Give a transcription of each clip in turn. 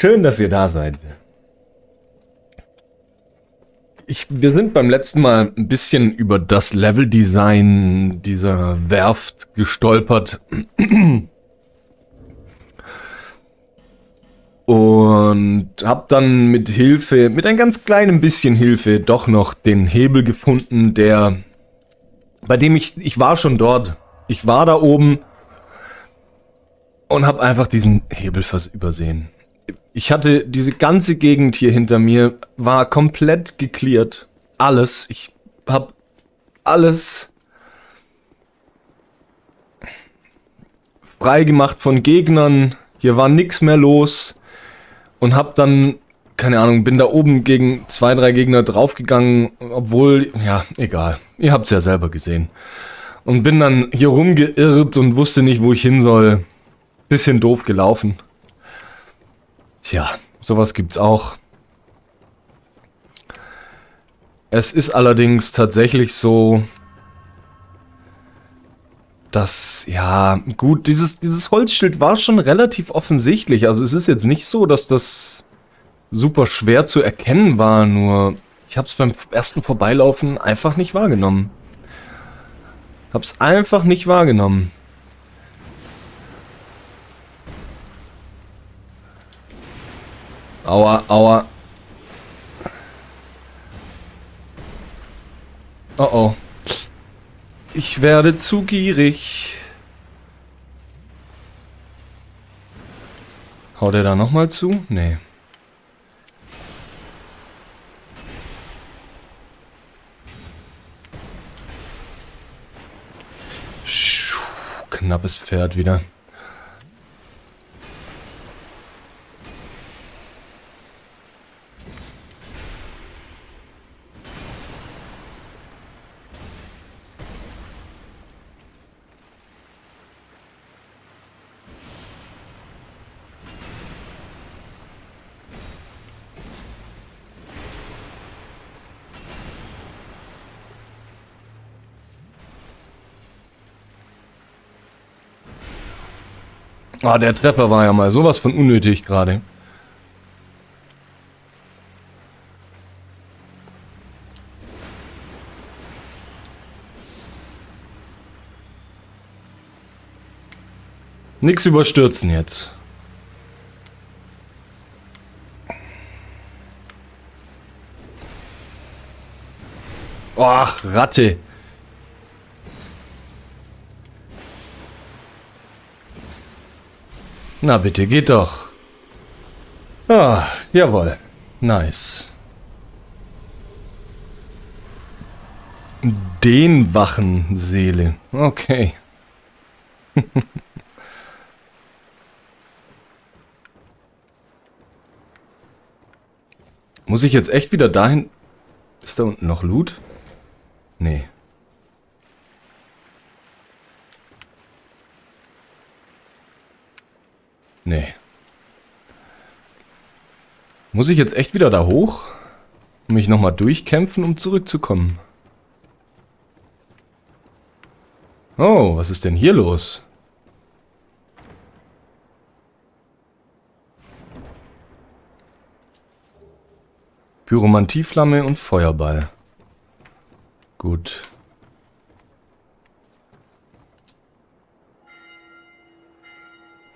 schön, dass ihr da seid. Ich, wir sind beim letzten Mal ein bisschen über das Leveldesign dieser Werft gestolpert. Und hab dann mit Hilfe, mit ein ganz kleinem bisschen Hilfe, doch noch den Hebel gefunden, der, bei dem ich, ich war schon dort. Ich war da oben und hab einfach diesen Hebel übersehen. Ich hatte diese ganze Gegend hier hinter mir, war komplett geklärt. Alles. Ich hab alles freigemacht von Gegnern. Hier war nix mehr los und hab dann, keine Ahnung, bin da oben gegen zwei, drei Gegner draufgegangen, obwohl, ja, egal. Ihr habt's ja selber gesehen. Und bin dann hier rumgeirrt und wusste nicht, wo ich hin soll. Bisschen doof gelaufen. Tja, sowas gibt's auch. Es ist allerdings tatsächlich so, das, ja, gut, dieses, dieses Holzschild war schon relativ offensichtlich. Also es ist jetzt nicht so, dass das super schwer zu erkennen war, nur ich habe es beim ersten Vorbeilaufen einfach nicht wahrgenommen. Hab's einfach nicht wahrgenommen. Aua, aua. Oh oh. Ich werde zu gierig. Haut er da nochmal zu? Nee. Knappes Pferd wieder. Ah, der Treffer war ja mal sowas von unnötig gerade. Nix überstürzen jetzt. Ach, Ratte. Na bitte, geht doch. Ah, jawohl. Nice. Den wachen Seele. Okay. Muss ich jetzt echt wieder dahin? Ist da unten noch Loot? Nee. Nee. Muss ich jetzt echt wieder da hoch? Mich nochmal durchkämpfen, um zurückzukommen. Oh, was ist denn hier los? Pyromantieflamme und Feuerball. Gut.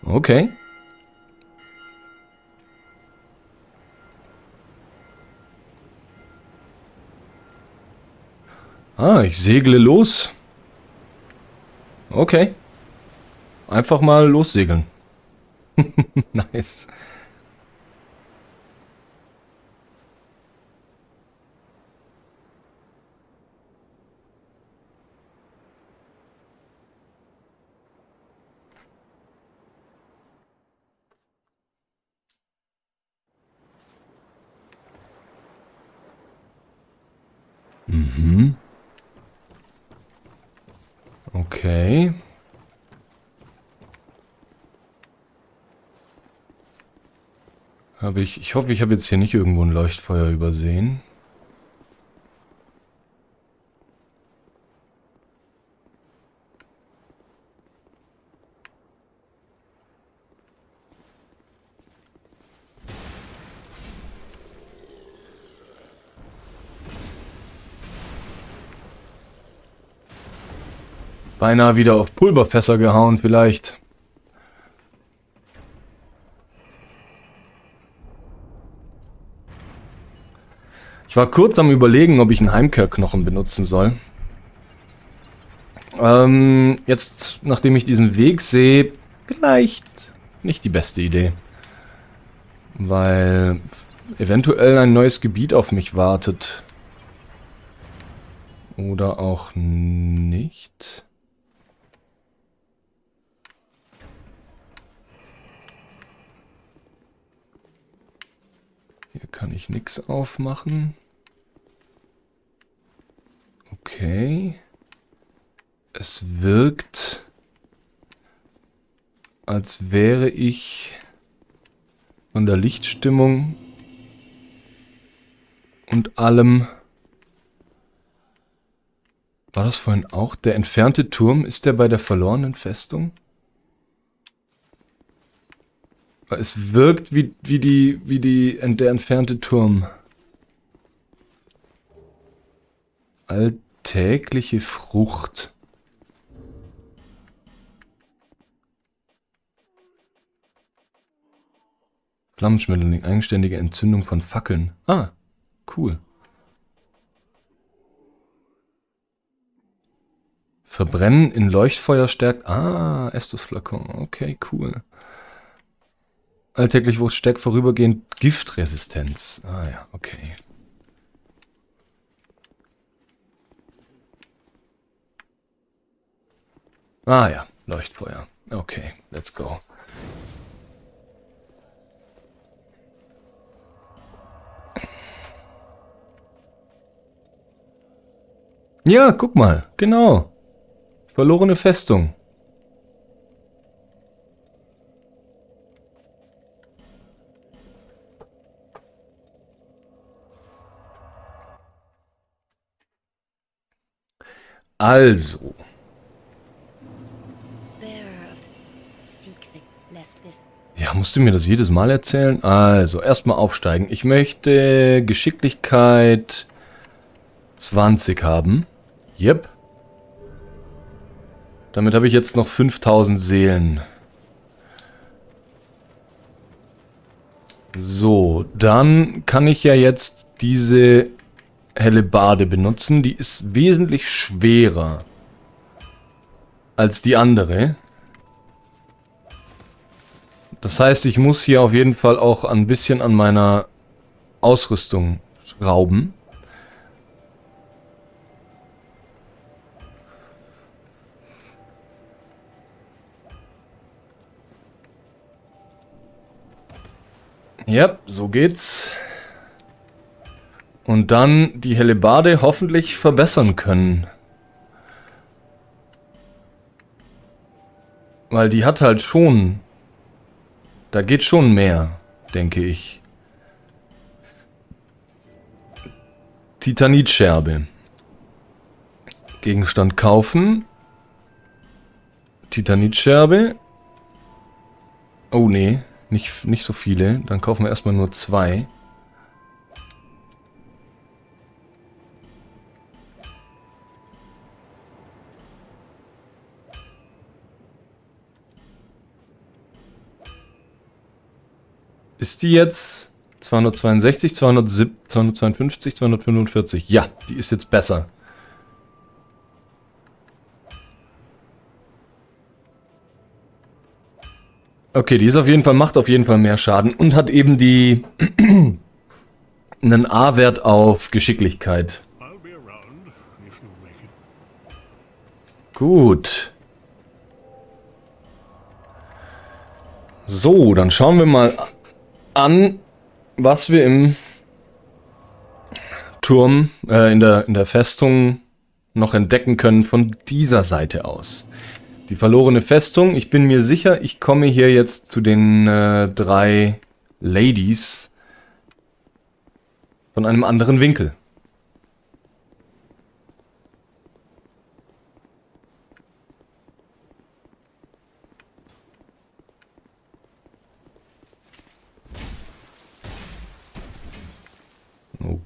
Okay. Ah, ich segle los. Okay. Einfach mal lossegeln. nice. Mhm. Okay. Habe ich... Ich hoffe, ich habe jetzt hier nicht irgendwo ein Leuchtfeuer übersehen. Beinahe wieder auf Pulverfässer gehauen vielleicht. Ich war kurz am überlegen, ob ich einen Heimkehrknochen benutzen soll. Ähm, jetzt, nachdem ich diesen Weg sehe, vielleicht nicht die beste Idee. Weil eventuell ein neues Gebiet auf mich wartet. Oder auch nicht. Hier kann ich nichts aufmachen. Okay. Es wirkt, als wäre ich von der Lichtstimmung und allem... War das vorhin auch der entfernte Turm? Ist der bei der verlorenen Festung? Es wirkt wie, wie, die, wie die, der entfernte Turm. Alltägliche Frucht. Flammenschmetterling, eigenständige Entzündung von Fackeln. Ah, cool. Verbrennen in Leuchtfeuer stärkt... Ah, Estusflakon. Okay, cool. Alltäglich Wucht stärkt vorübergehend Giftresistenz. Ah ja, okay. Ah ja, Leuchtfeuer. Okay, let's go. Ja, guck mal, genau. Verlorene Festung. Also. Ja, musst du mir das jedes Mal erzählen? Also, erstmal aufsteigen. Ich möchte Geschicklichkeit 20 haben. Yep. Damit habe ich jetzt noch 5000 Seelen. So, dann kann ich ja jetzt diese helle Bade benutzen. Die ist wesentlich schwerer als die andere. Das heißt, ich muss hier auf jeden Fall auch ein bisschen an meiner Ausrüstung schrauben. Ja, so geht's. Und dann die Hellebarde hoffentlich verbessern können. Weil die hat halt schon... Da geht schon mehr, denke ich. Titanitscherbe. Gegenstand kaufen. Titanitscherbe. Oh nee. Nicht, nicht so viele. Dann kaufen wir erstmal nur zwei. Ist die jetzt 262, 207, 252, 245? Ja, die ist jetzt besser. Okay, die ist auf jeden Fall, macht auf jeden Fall mehr Schaden und hat eben die einen A-Wert auf Geschicklichkeit. Gut. So, dann schauen wir mal an, was wir im Turm, äh, in, der, in der Festung noch entdecken können von dieser Seite aus. Die verlorene Festung. Ich bin mir sicher, ich komme hier jetzt zu den äh, drei Ladies von einem anderen Winkel.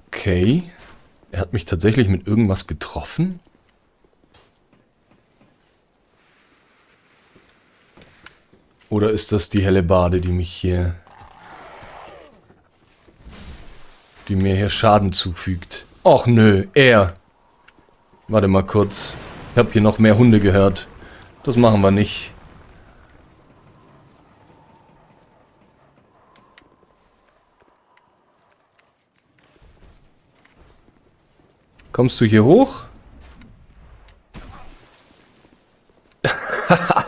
Okay. Er hat mich tatsächlich mit irgendwas getroffen? Oder ist das die helle Bade, die mich hier... Die mir hier Schaden zufügt? Och nö, er. Warte mal kurz. Ich habe hier noch mehr Hunde gehört. Das machen wir nicht. Kommst du hier hoch?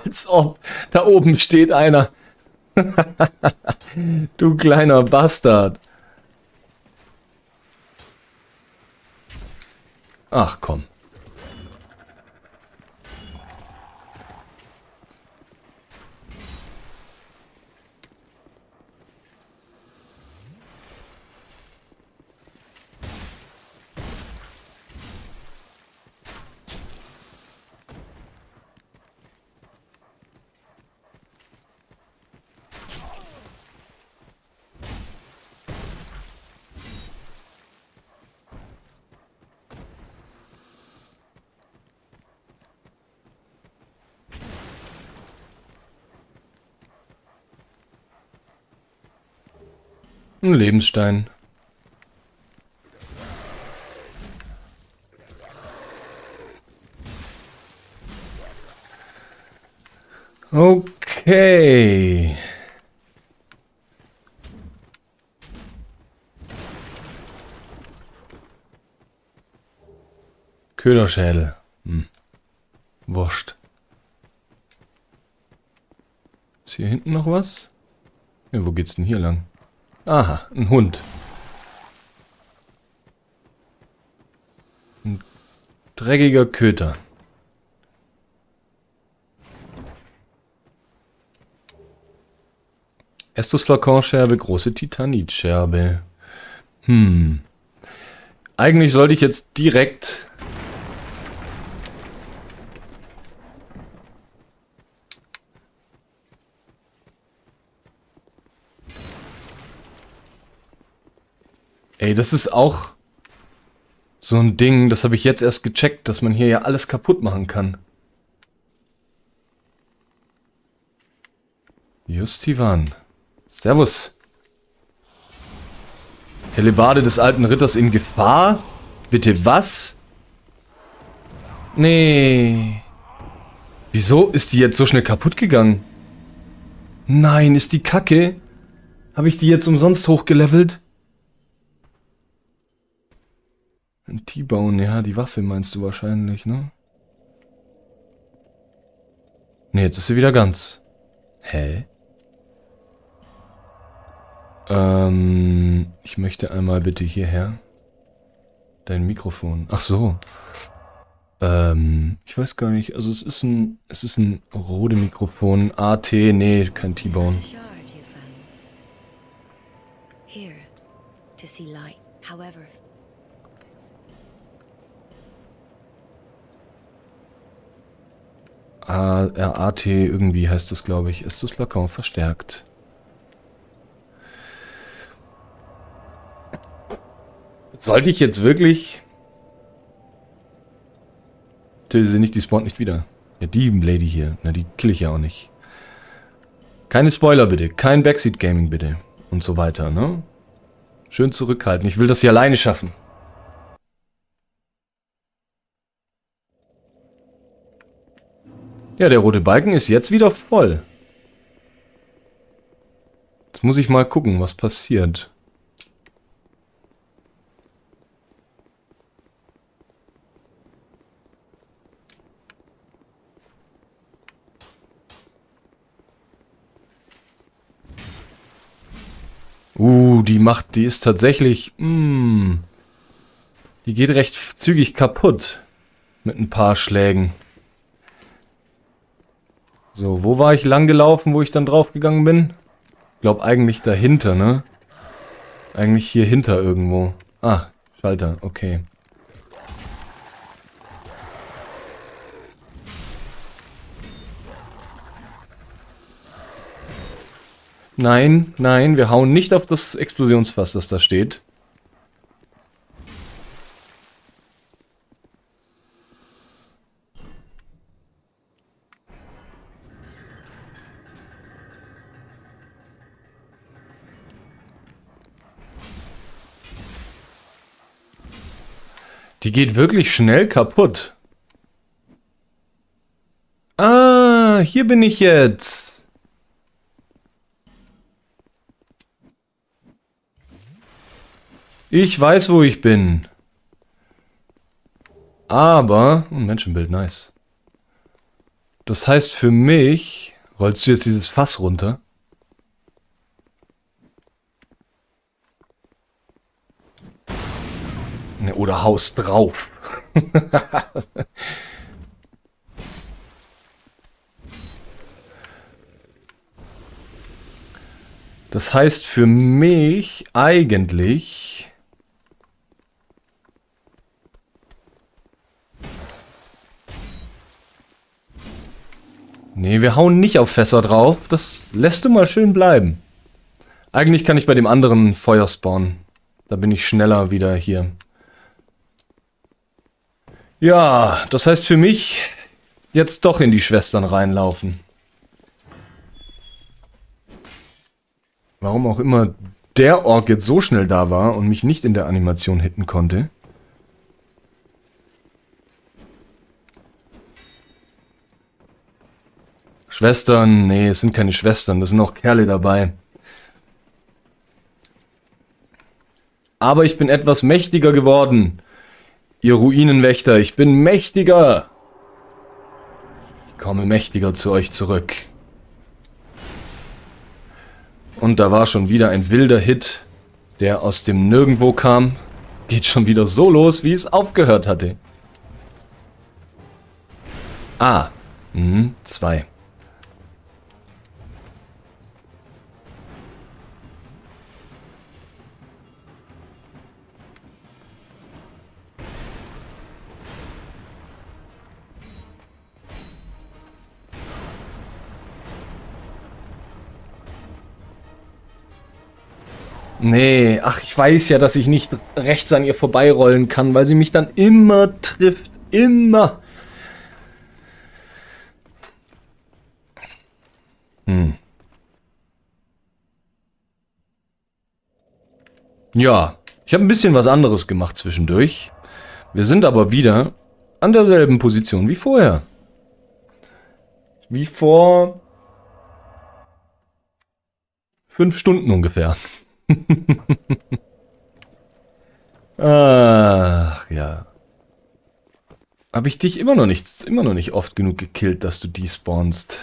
Als ob. Da oben steht einer. du kleiner Bastard. Ach komm. Ein Lebensstein. Okay. Köderschädel. Hm. Wurscht. Ist hier hinten noch was? Ja, wo geht's denn hier lang? Aha, ein Hund. Ein dreckiger Köter. Estus Flakonscherbe, große Titanitscherbe. Hm. Eigentlich sollte ich jetzt direkt Ey, das ist auch so ein Ding, das habe ich jetzt erst gecheckt, dass man hier ja alles kaputt machen kann. Justivan. Servus. Hellebarde des alten Ritters in Gefahr? Bitte was? Nee. Wieso ist die jetzt so schnell kaputt gegangen? Nein, ist die Kacke? Habe ich die jetzt umsonst hochgelevelt? Ein T-Bone, ja, die Waffe meinst du wahrscheinlich, ne? Ne, jetzt ist sie wieder ganz. Hä? Ähm, ich möchte einmal bitte hierher. Dein Mikrofon. Ach so. Ähm, ich weiß gar nicht. Also es ist ein, es ist ein Rode Mikrofon. AT, nee, kein T-Bone. Here, to see light. However, AT irgendwie heißt das, glaube ich. Ist das Lacan verstärkt? Sollte ich jetzt wirklich... Töte sie nicht, die spawnt nicht wieder. Ja, die Lady hier. Na, die kill ich ja auch nicht. Keine Spoiler bitte. Kein Backseat Gaming bitte. Und so weiter, ne? Schön zurückhalten. Ich will das hier alleine schaffen. Ja, der rote Balken ist jetzt wieder voll. Jetzt muss ich mal gucken, was passiert. Uh, die macht, die ist tatsächlich, mh, mm, die geht recht zügig kaputt. Mit ein paar Schlägen. So, wo war ich lang gelaufen, wo ich dann draufgegangen bin? Ich glaube eigentlich dahinter, ne? Eigentlich hier hinter irgendwo. Ah, Schalter, okay. Nein, nein, wir hauen nicht auf das Explosionsfass, das da steht. Die geht wirklich schnell kaputt. Ah, hier bin ich jetzt. Ich weiß, wo ich bin. Aber... Oh, Menschenbild, nice. Das heißt für mich... Rollst du jetzt dieses Fass runter? Oder haust drauf. das heißt für mich eigentlich... Nee, wir hauen nicht auf Fässer drauf. Das lässt du mal schön bleiben. Eigentlich kann ich bei dem anderen Feuer spawnen. Da bin ich schneller wieder hier. Ja, das heißt für mich jetzt doch in die Schwestern reinlaufen. Warum auch immer der Ork jetzt so schnell da war und mich nicht in der Animation hitten konnte. Schwestern, nee, es sind keine Schwestern, das sind auch Kerle dabei. Aber ich bin etwas mächtiger geworden. Ihr Ruinenwächter, ich bin mächtiger. Ich komme mächtiger zu euch zurück. Und da war schon wieder ein wilder Hit, der aus dem Nirgendwo kam. Geht schon wieder so los, wie es aufgehört hatte. Ah, mhm, zwei. Nee, ach, ich weiß ja, dass ich nicht rechts an ihr vorbeirollen kann, weil sie mich dann immer trifft. Immer. Hm. Ja, ich habe ein bisschen was anderes gemacht zwischendurch. Wir sind aber wieder an derselben Position wie vorher. Wie vor fünf Stunden ungefähr. Ach ja. Habe ich dich immer noch nicht, immer noch nicht oft genug gekillt, dass du despawnst.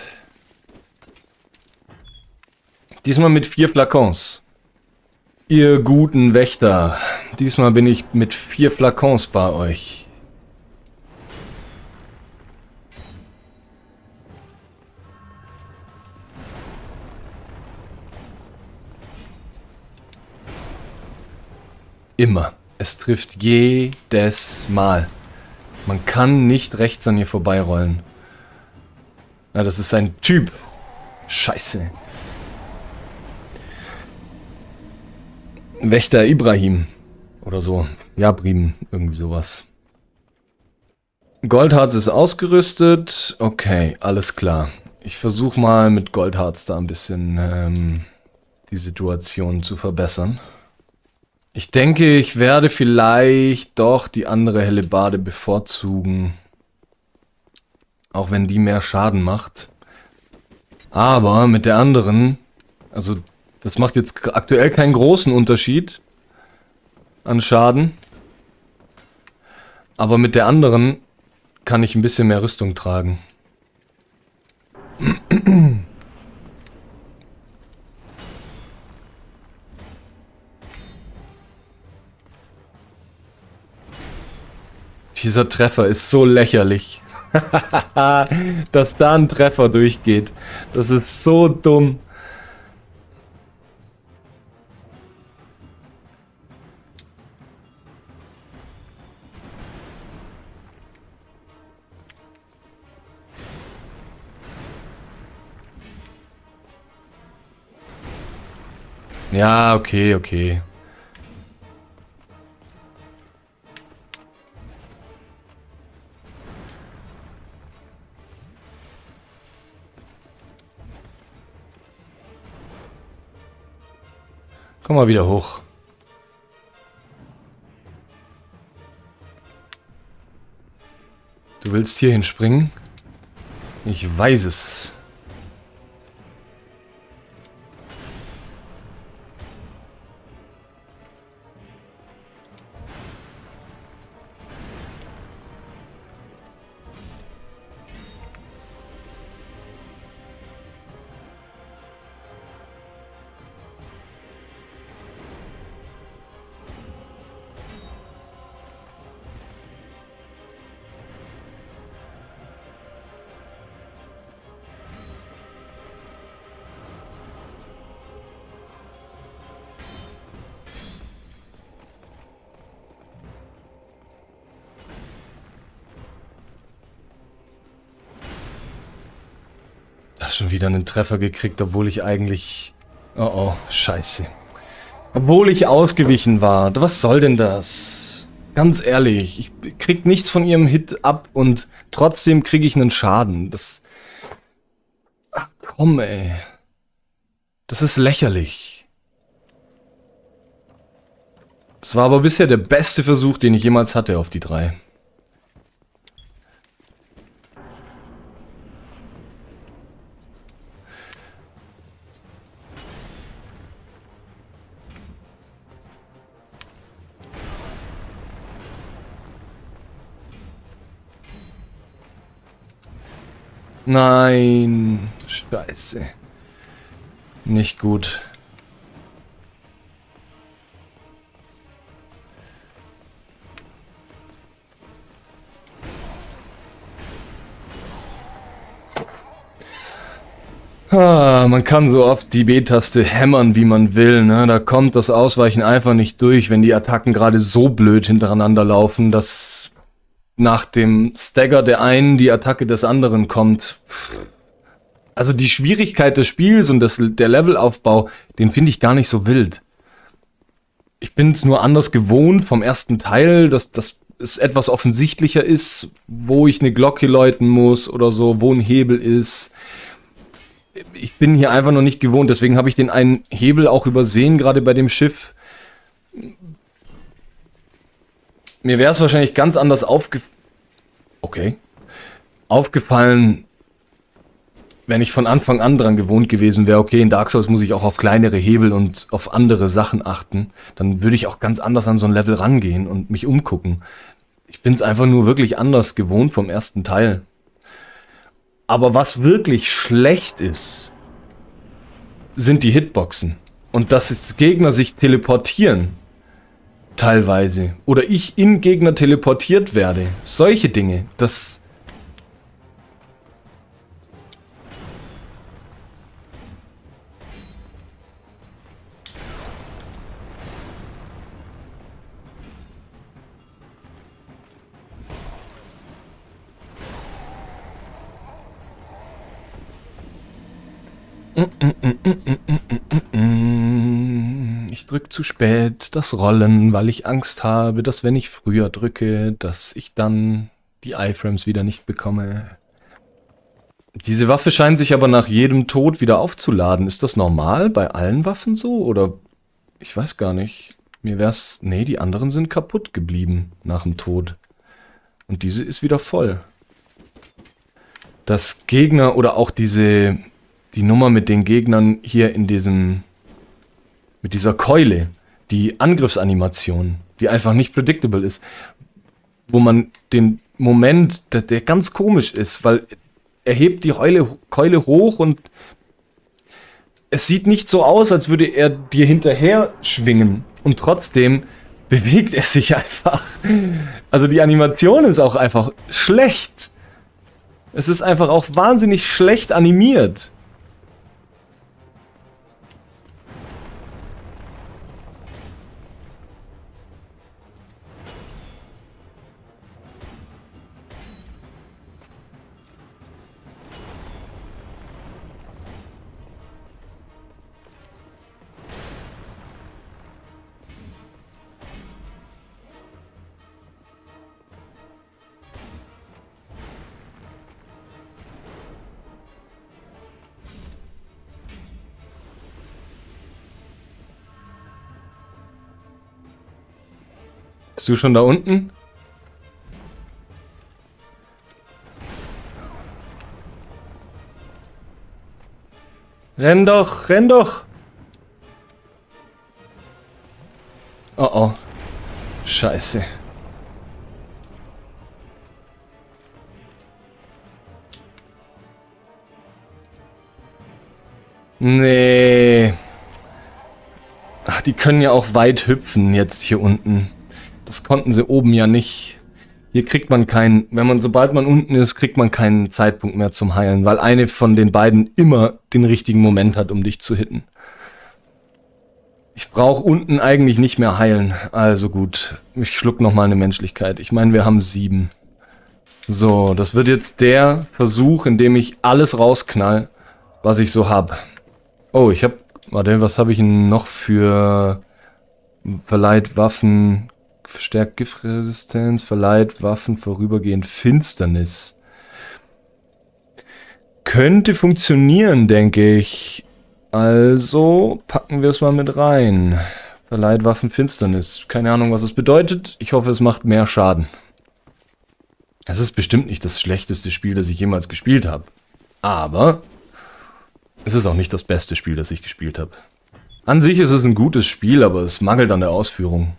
Diesmal mit vier Flakons. Ihr guten Wächter. Diesmal bin ich mit vier Flakons bei euch. Immer. Es trifft jedes Mal. Man kann nicht rechts an ihr vorbeirollen. Na, das ist ein Typ. Scheiße. Wächter Ibrahim. Oder so. Jabrim, irgendwie sowas. Goldharz ist ausgerüstet. Okay, alles klar. Ich versuche mal mit Goldharz da ein bisschen ähm, die Situation zu verbessern. Ich denke, ich werde vielleicht doch die andere Hellebarde bevorzugen. Auch wenn die mehr Schaden macht. Aber mit der anderen, also das macht jetzt aktuell keinen großen Unterschied an Schaden. Aber mit der anderen kann ich ein bisschen mehr Rüstung tragen. Dieser Treffer ist so lächerlich. Dass da ein Treffer durchgeht. Das ist so dumm. Ja, okay, okay. Komm mal wieder hoch. Du willst hierhin springen? Ich weiß es. Wieder einen Treffer gekriegt, obwohl ich eigentlich... Oh oh, scheiße. Obwohl ich ausgewichen war. Was soll denn das? Ganz ehrlich, ich krieg nichts von ihrem Hit ab und trotzdem kriege ich einen Schaden. Das... Ach komm, ey. Das ist lächerlich. Das war aber bisher der beste Versuch, den ich jemals hatte auf die drei. Nein. Scheiße. Nicht gut. Ah, man kann so oft die B-Taste hämmern, wie man will. Ne? Da kommt das Ausweichen einfach nicht durch, wenn die Attacken gerade so blöd hintereinander laufen, dass nach dem Stagger der einen die Attacke des anderen kommt. Also die Schwierigkeit des Spiels und das, der Levelaufbau, den finde ich gar nicht so wild. Ich bin es nur anders gewohnt vom ersten Teil, dass, dass es etwas offensichtlicher ist, wo ich eine Glocke läuten muss oder so, wo ein Hebel ist. Ich bin hier einfach noch nicht gewohnt, deswegen habe ich den einen Hebel auch übersehen, gerade bei dem Schiff. Mir wäre es wahrscheinlich ganz anders aufge okay. aufgefallen, wenn ich von Anfang an dran gewohnt gewesen wäre, okay, in Dark Souls muss ich auch auf kleinere Hebel und auf andere Sachen achten, dann würde ich auch ganz anders an so ein Level rangehen und mich umgucken. Ich bin es einfach nur wirklich anders gewohnt vom ersten Teil. Aber was wirklich schlecht ist, sind die Hitboxen. Und dass Gegner sich teleportieren teilweise. Oder ich in Gegner teleportiert werde. Solche Dinge. Das Ich drück zu spät das Rollen, weil ich Angst habe, dass wenn ich früher drücke, dass ich dann die Iframes wieder nicht bekomme. Diese Waffe scheint sich aber nach jedem Tod wieder aufzuladen. Ist das normal bei allen Waffen so? Oder ich weiß gar nicht. Mir wär's. Nee, die anderen sind kaputt geblieben nach dem Tod. Und diese ist wieder voll. Das Gegner oder auch diese die Nummer mit den Gegnern hier in diesem, mit dieser Keule, die Angriffsanimation, die einfach nicht predictable ist, wo man den Moment, der, der ganz komisch ist, weil er hebt die Heule, Keule hoch und es sieht nicht so aus, als würde er dir hinterher schwingen und trotzdem bewegt er sich einfach. Also die Animation ist auch einfach schlecht. Es ist einfach auch wahnsinnig schlecht animiert. Du schon da unten? Renn doch, renn doch! Oh oh. Scheiße. Nee. Ach, die können ja auch weit hüpfen jetzt hier unten. Das konnten sie oben ja nicht. Hier kriegt man keinen, wenn man, sobald man unten ist, kriegt man keinen Zeitpunkt mehr zum Heilen, weil eine von den beiden immer den richtigen Moment hat, um dich zu hitten. Ich brauche unten eigentlich nicht mehr heilen. Also gut, ich schluck nochmal eine Menschlichkeit. Ich meine, wir haben sieben. So, das wird jetzt der Versuch, in dem ich alles rausknall, was ich so hab. Oh, ich hab... Warte, was habe ich noch für... Verleiht Waffen... Verstärkt Giftresistenz, verleiht Waffen vorübergehend Finsternis. Könnte funktionieren, denke ich. Also packen wir es mal mit rein. Verleiht Waffen Finsternis. Keine Ahnung, was es bedeutet. Ich hoffe, es macht mehr Schaden. Es ist bestimmt nicht das schlechteste Spiel, das ich jemals gespielt habe. Aber es ist auch nicht das beste Spiel, das ich gespielt habe. An sich ist es ein gutes Spiel, aber es mangelt an der Ausführung.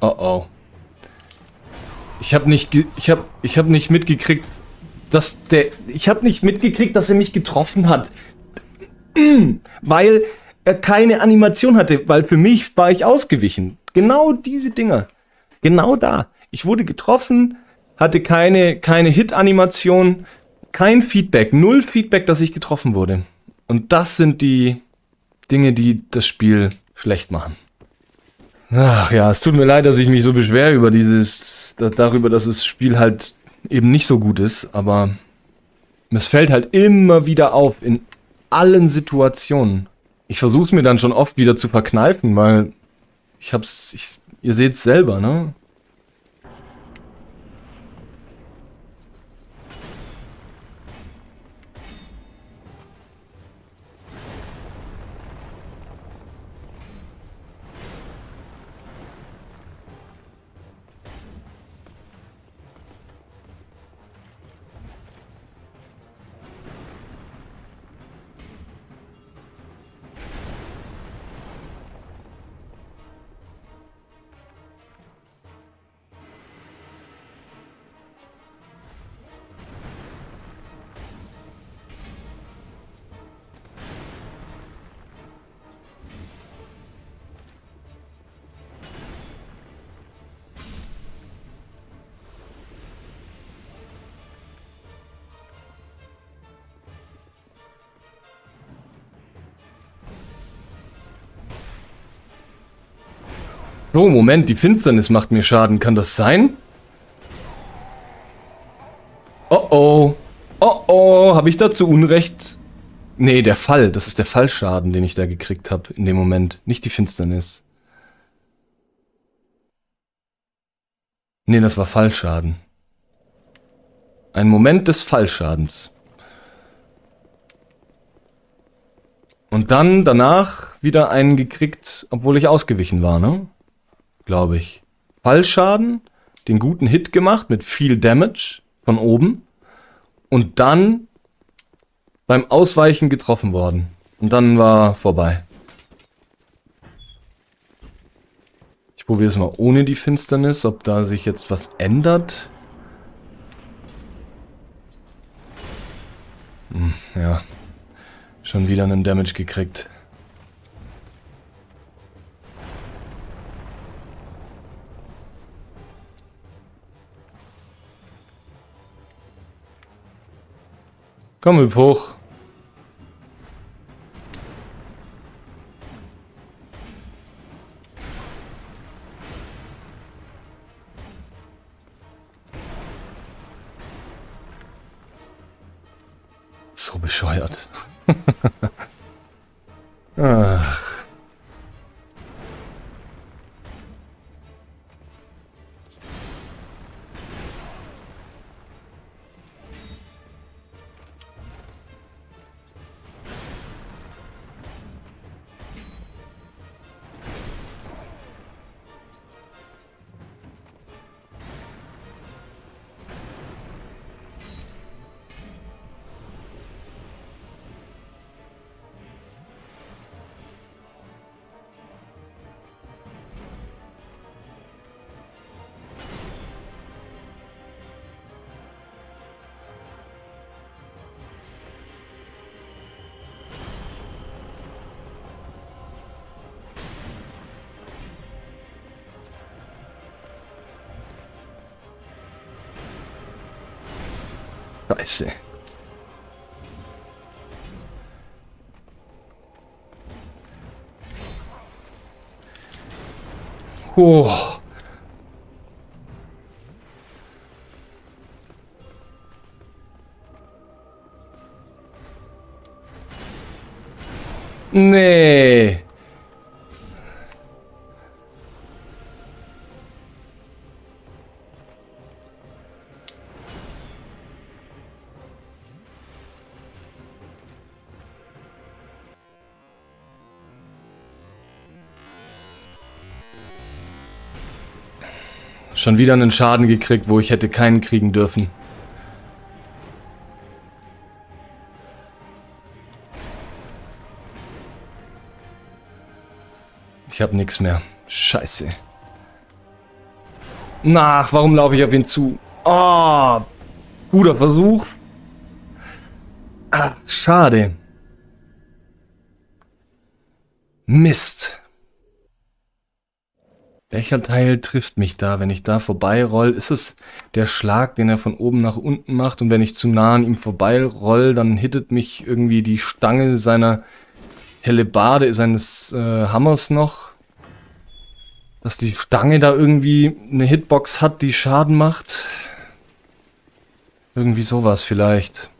Oh oh. Ich habe nicht, ich habe, ich habe nicht mitgekriegt, dass der, ich habe nicht mitgekriegt, dass er mich getroffen hat, weil er keine Animation hatte, weil für mich war ich ausgewichen. Genau diese Dinger, genau da. Ich wurde getroffen, hatte keine, keine Hit-Animation, kein Feedback, null Feedback, dass ich getroffen wurde. Und das sind die Dinge, die das Spiel schlecht machen. Ach ja, es tut mir leid, dass ich mich so beschwer über dieses, darüber, dass das Spiel halt eben nicht so gut ist, aber es fällt halt immer wieder auf in allen Situationen. Ich versuche es mir dann schon oft wieder zu verkneifen, weil ich hab's, ich, ihr seht's selber, ne? So, Moment, die Finsternis macht mir Schaden. Kann das sein? Oh oh. Oh oh, habe ich da zu Unrecht... Nee, der Fall. Das ist der Fallschaden, den ich da gekriegt habe in dem Moment. Nicht die Finsternis. Nee, das war Fallschaden. Ein Moment des Fallschadens. Und dann danach wieder einen gekriegt, obwohl ich ausgewichen war, ne? Glaube ich. Fallschaden, den guten Hit gemacht mit viel Damage von oben und dann beim Ausweichen getroffen worden. Und dann war vorbei. Ich probiere es mal ohne die Finsternis, ob da sich jetzt was ändert. Hm, ja, schon wieder einen Damage gekriegt. Komm, hüpf hoch. Oh. Nee. Schon wieder einen Schaden gekriegt, wo ich hätte keinen kriegen dürfen. Ich habe nichts mehr. Scheiße. Na, warum laufe ich auf ihn zu? Oh, guter Versuch. Ah, schade. Mist. Welcher Teil trifft mich da? Wenn ich da vorbeiroll, ist es der Schlag, den er von oben nach unten macht? Und wenn ich zu nah an ihm vorbeiroll, dann hittet mich irgendwie die Stange seiner Hellebarde, seines äh, Hammers noch. Dass die Stange da irgendwie eine Hitbox hat, die Schaden macht. Irgendwie sowas vielleicht.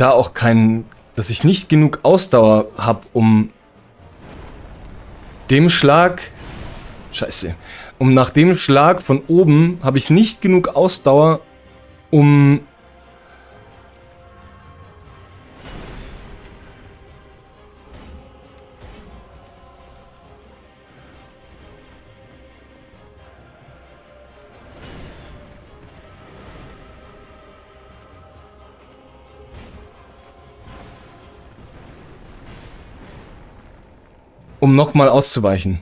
Da auch keinen, dass ich nicht genug Ausdauer habe, um dem Schlag, scheiße, um nach dem Schlag von oben habe ich nicht genug Ausdauer, um nochmal auszuweichen.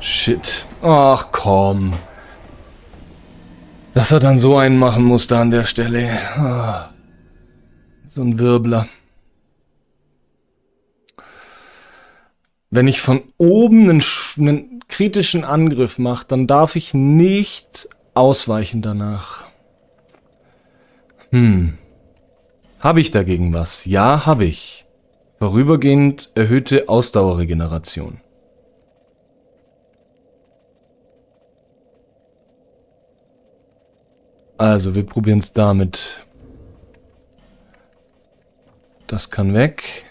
Shit. Ach komm. Dass er dann so einen machen musste an der Stelle. Ah. So ein Wirbler. Wenn ich von oben einen, einen kritischen Angriff mache, dann darf ich nicht ausweichen danach. Hm. Habe ich dagegen was? Ja, habe ich. Vorübergehend erhöhte Ausdauerregeneration. Also, wir probieren es damit. Das kann weg.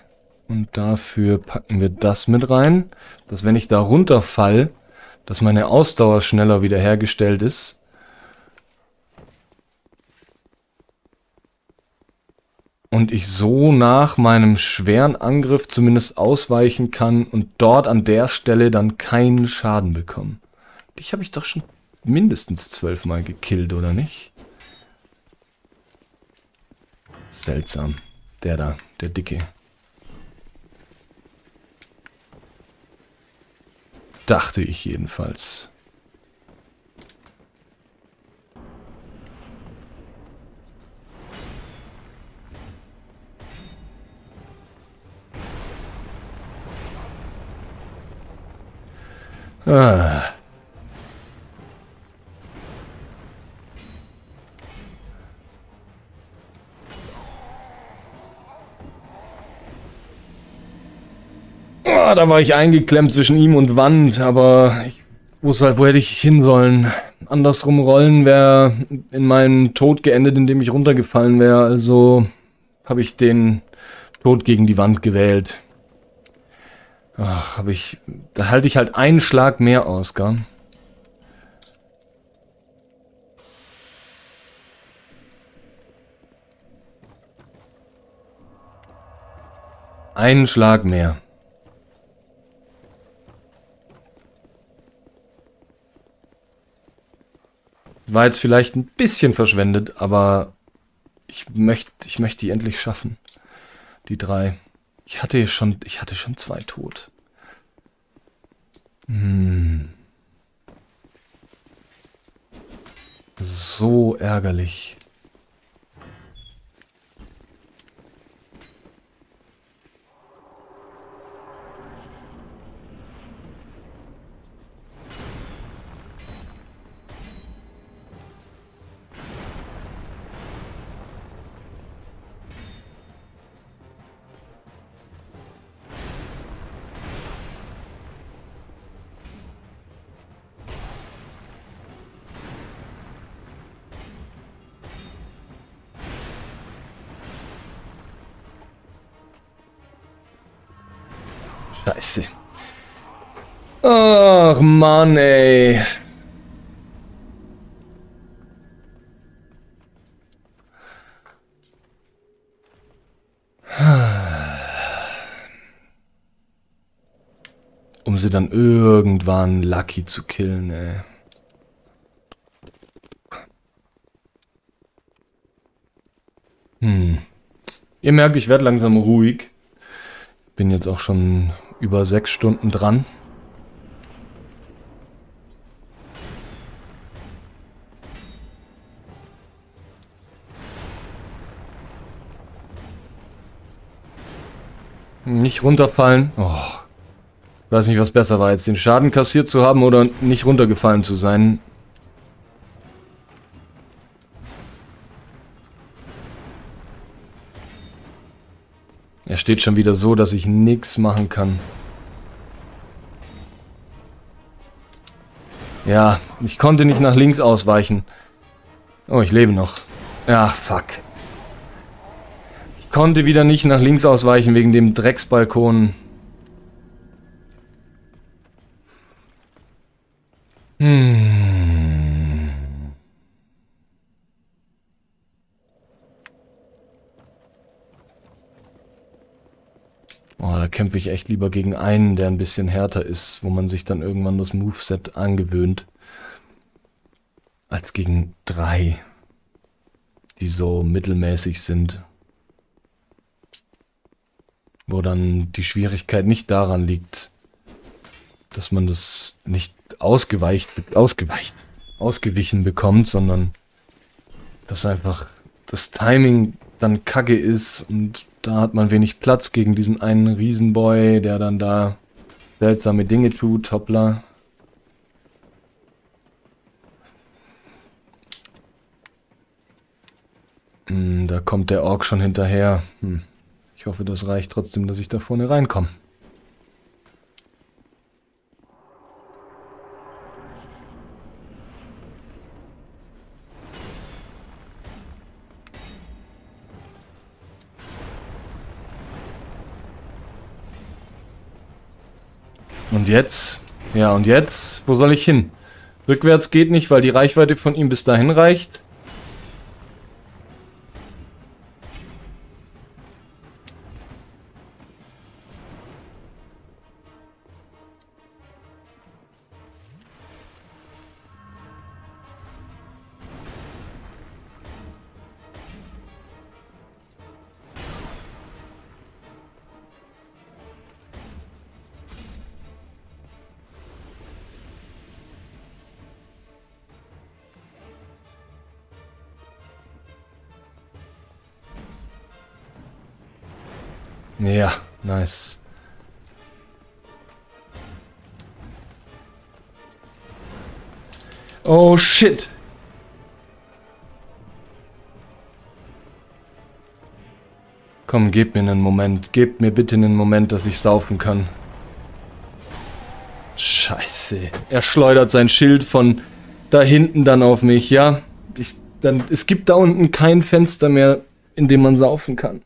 Und dafür packen wir das mit rein, dass wenn ich da runterfall, dass meine Ausdauer schneller wiederhergestellt ist. Und ich so nach meinem schweren Angriff zumindest ausweichen kann und dort an der Stelle dann keinen Schaden bekomme. Dich habe ich doch schon mindestens zwölfmal gekillt, oder nicht? Seltsam. Der da, der Dicke. Dachte ich jedenfalls. Ah. Ah, da war ich eingeklemmt zwischen ihm und Wand, aber ich wusste halt, wo hätte ich hin sollen. Andersrum rollen wäre in meinem Tod geendet, indem ich runtergefallen wäre. Also habe ich den Tod gegen die Wand gewählt. Ach, habe ich... Da halte ich halt einen Schlag mehr aus, gell? Einen Schlag mehr. War jetzt vielleicht ein bisschen verschwendet, aber ich möchte, ich möchte die endlich schaffen. Die drei. Ich hatte schon, ich hatte schon zwei tot. Hm. So ärgerlich. Ach Mann, ey. Um sie dann irgendwann Lucky zu killen, ey. Hm. Ihr merkt, ich werde langsam ruhig. Bin jetzt auch schon über sechs Stunden dran. Nicht runterfallen. Oh. Weiß nicht, was besser war, jetzt den Schaden kassiert zu haben oder nicht runtergefallen zu sein. Er steht schon wieder so, dass ich nichts machen kann. Ja, ich konnte nicht nach links ausweichen. Oh, ich lebe noch. Ja, fuck. Konnte wieder nicht nach links ausweichen wegen dem Drecksbalkon. Hm. Oh, da kämpfe ich echt lieber gegen einen, der ein bisschen härter ist, wo man sich dann irgendwann das Moveset angewöhnt. Als gegen drei, die so mittelmäßig sind. Wo dann die Schwierigkeit nicht daran liegt, dass man das nicht ausgeweicht, ausgeweicht, ausgewichen bekommt, sondern dass einfach das Timing dann kacke ist und da hat man wenig Platz gegen diesen einen Riesenboy, der dann da seltsame Dinge tut. Hoppla. Hm, da kommt der Ork schon hinterher. Hm. Ich hoffe, das reicht trotzdem, dass ich da vorne reinkomme. Und jetzt? Ja, und jetzt? Wo soll ich hin? Rückwärts geht nicht, weil die Reichweite von ihm bis dahin reicht. Ja, nice. Oh shit. Komm, gebt mir einen Moment. Gebt mir bitte einen Moment, dass ich saufen kann. Scheiße. Er schleudert sein Schild von da hinten dann auf mich, ja? Ich, dann, es gibt da unten kein Fenster mehr, in dem man saufen kann.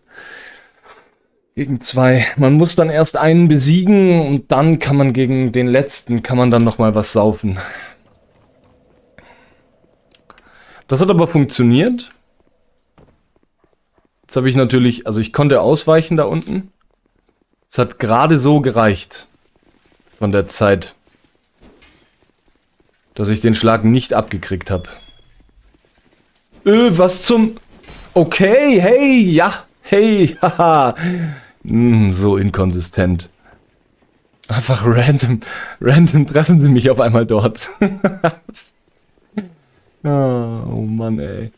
Gegen zwei. Man muss dann erst einen besiegen und dann kann man gegen den letzten, kann man dann nochmal was saufen. Das hat aber funktioniert. Jetzt habe ich natürlich, also ich konnte ausweichen da unten. Es hat gerade so gereicht von der Zeit, dass ich den Schlag nicht abgekriegt habe. Öh, was zum... Okay, hey, ja, hey, haha. Mm, so inkonsistent. Einfach random, random treffen sie mich auf einmal dort. oh, oh Mann, ey.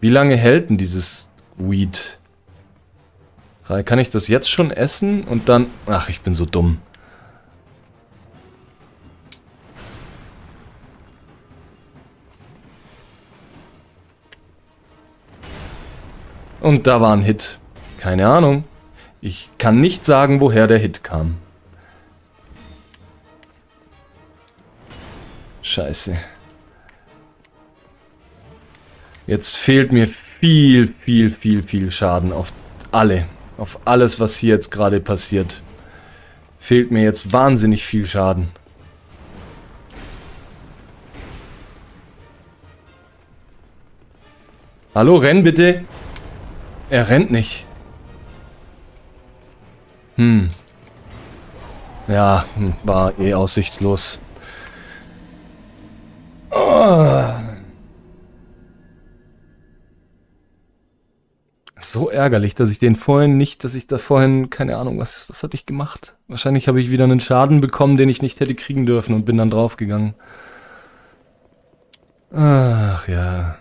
Wie lange hält denn dieses Weed? Kann ich das jetzt schon essen und dann... Ach, ich bin so dumm. Und da war ein Hit. Keine Ahnung. Ich kann nicht sagen, woher der Hit kam. Scheiße. Jetzt fehlt mir viel, viel, viel, viel Schaden auf alle auf alles, was hier jetzt gerade passiert. Fehlt mir jetzt wahnsinnig viel Schaden. Hallo, renn bitte. Er rennt nicht. Hm. Ja, hm, war eh aussichtslos. So ärgerlich, dass ich den vorhin nicht, dass ich da vorhin, keine Ahnung, was, was hatte ich gemacht? Wahrscheinlich habe ich wieder einen Schaden bekommen, den ich nicht hätte kriegen dürfen und bin dann draufgegangen. Ach ja.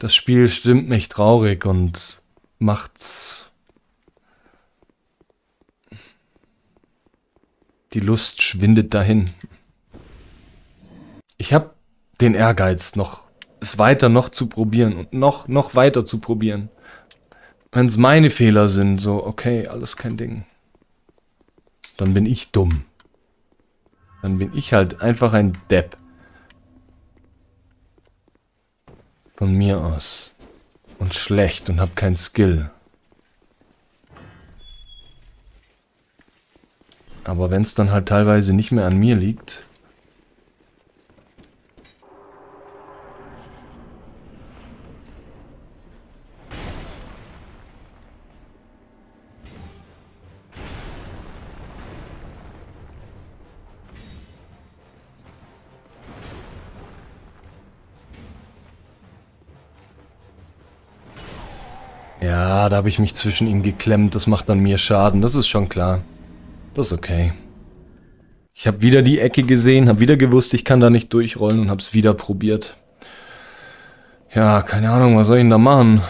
Das Spiel stimmt mich traurig und macht's. Die Lust schwindet dahin. Ich habe den Ehrgeiz noch es weiter noch zu probieren und noch, noch weiter zu probieren. Wenn es meine Fehler sind, so, okay, alles kein Ding. Dann bin ich dumm. Dann bin ich halt einfach ein Depp. Von mir aus. Und schlecht und hab kein Skill. Aber wenn es dann halt teilweise nicht mehr an mir liegt, Ja, da habe ich mich zwischen ihnen geklemmt. Das macht dann mir Schaden. Das ist schon klar. Das ist okay. Ich habe wieder die Ecke gesehen, habe wieder gewusst, ich kann da nicht durchrollen und habe es wieder probiert. Ja, keine Ahnung, was soll ich denn da machen?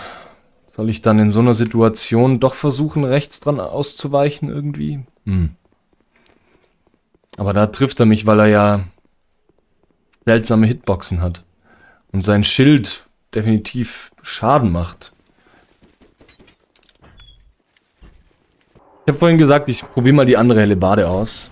Soll ich dann in so einer Situation doch versuchen, rechts dran auszuweichen irgendwie? Hm. Aber da trifft er mich, weil er ja seltsame Hitboxen hat. Und sein Schild definitiv Schaden macht. Ich habe vorhin gesagt, ich probiere mal die andere Hellebade aus.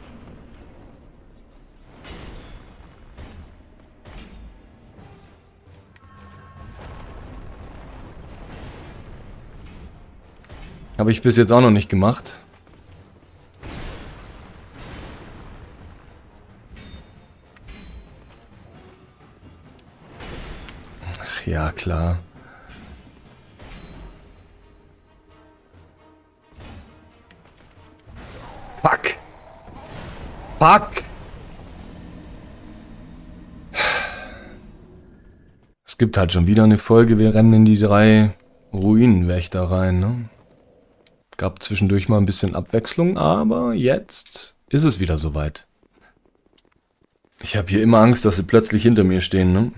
Habe ich bis jetzt auch noch nicht gemacht. Ach ja, klar. Fuck. Fuck. Es gibt halt schon wieder eine Folge, wir rennen in die drei Ruinenwächter rein, ne? Gab zwischendurch mal ein bisschen Abwechslung, aber jetzt ist es wieder soweit. Ich habe hier immer Angst, dass sie plötzlich hinter mir stehen, ne?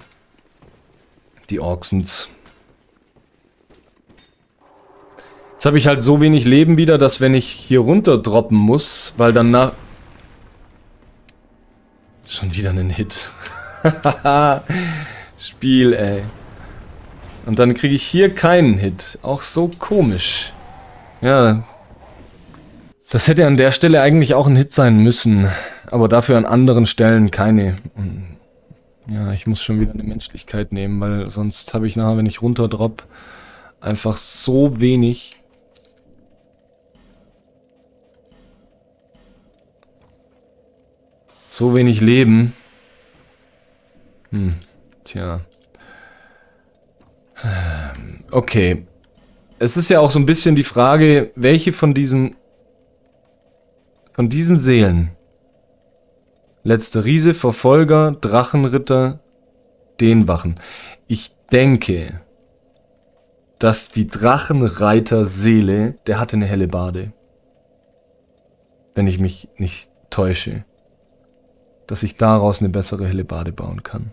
Die Orksens. Jetzt habe ich halt so wenig Leben wieder, dass wenn ich hier runter droppen muss, weil dann nach... Schon wieder einen Hit. Spiel, ey. Und dann kriege ich hier keinen Hit. Auch so komisch. Ja. Das hätte an der Stelle eigentlich auch ein Hit sein müssen. Aber dafür an anderen Stellen keine. Ja, ich muss schon wieder eine Menschlichkeit nehmen, weil sonst habe ich nachher, wenn ich runterdrop, einfach so wenig. So wenig Leben. Hm, tja. Okay, es ist ja auch so ein bisschen die Frage, welche von diesen von diesen Seelen letzte Riese, Verfolger, Drachenritter, Wachen. Ich denke, dass die Drachenreiter-Seele, der hatte eine helle Bade. Wenn ich mich nicht täusche. Dass ich daraus eine bessere helle Bade bauen kann.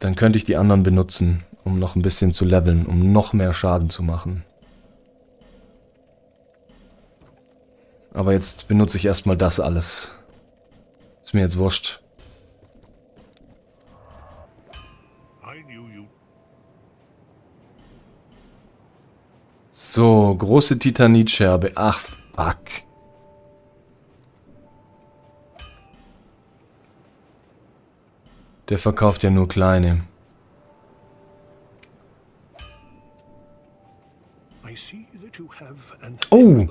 Dann könnte ich die anderen benutzen, um noch ein bisschen zu leveln, um noch mehr Schaden zu machen. Aber jetzt benutze ich erstmal das alles. Ist mir jetzt wurscht. So, große Titanitscherbe. Ach, fuck. Der verkauft ja nur kleine. Oh!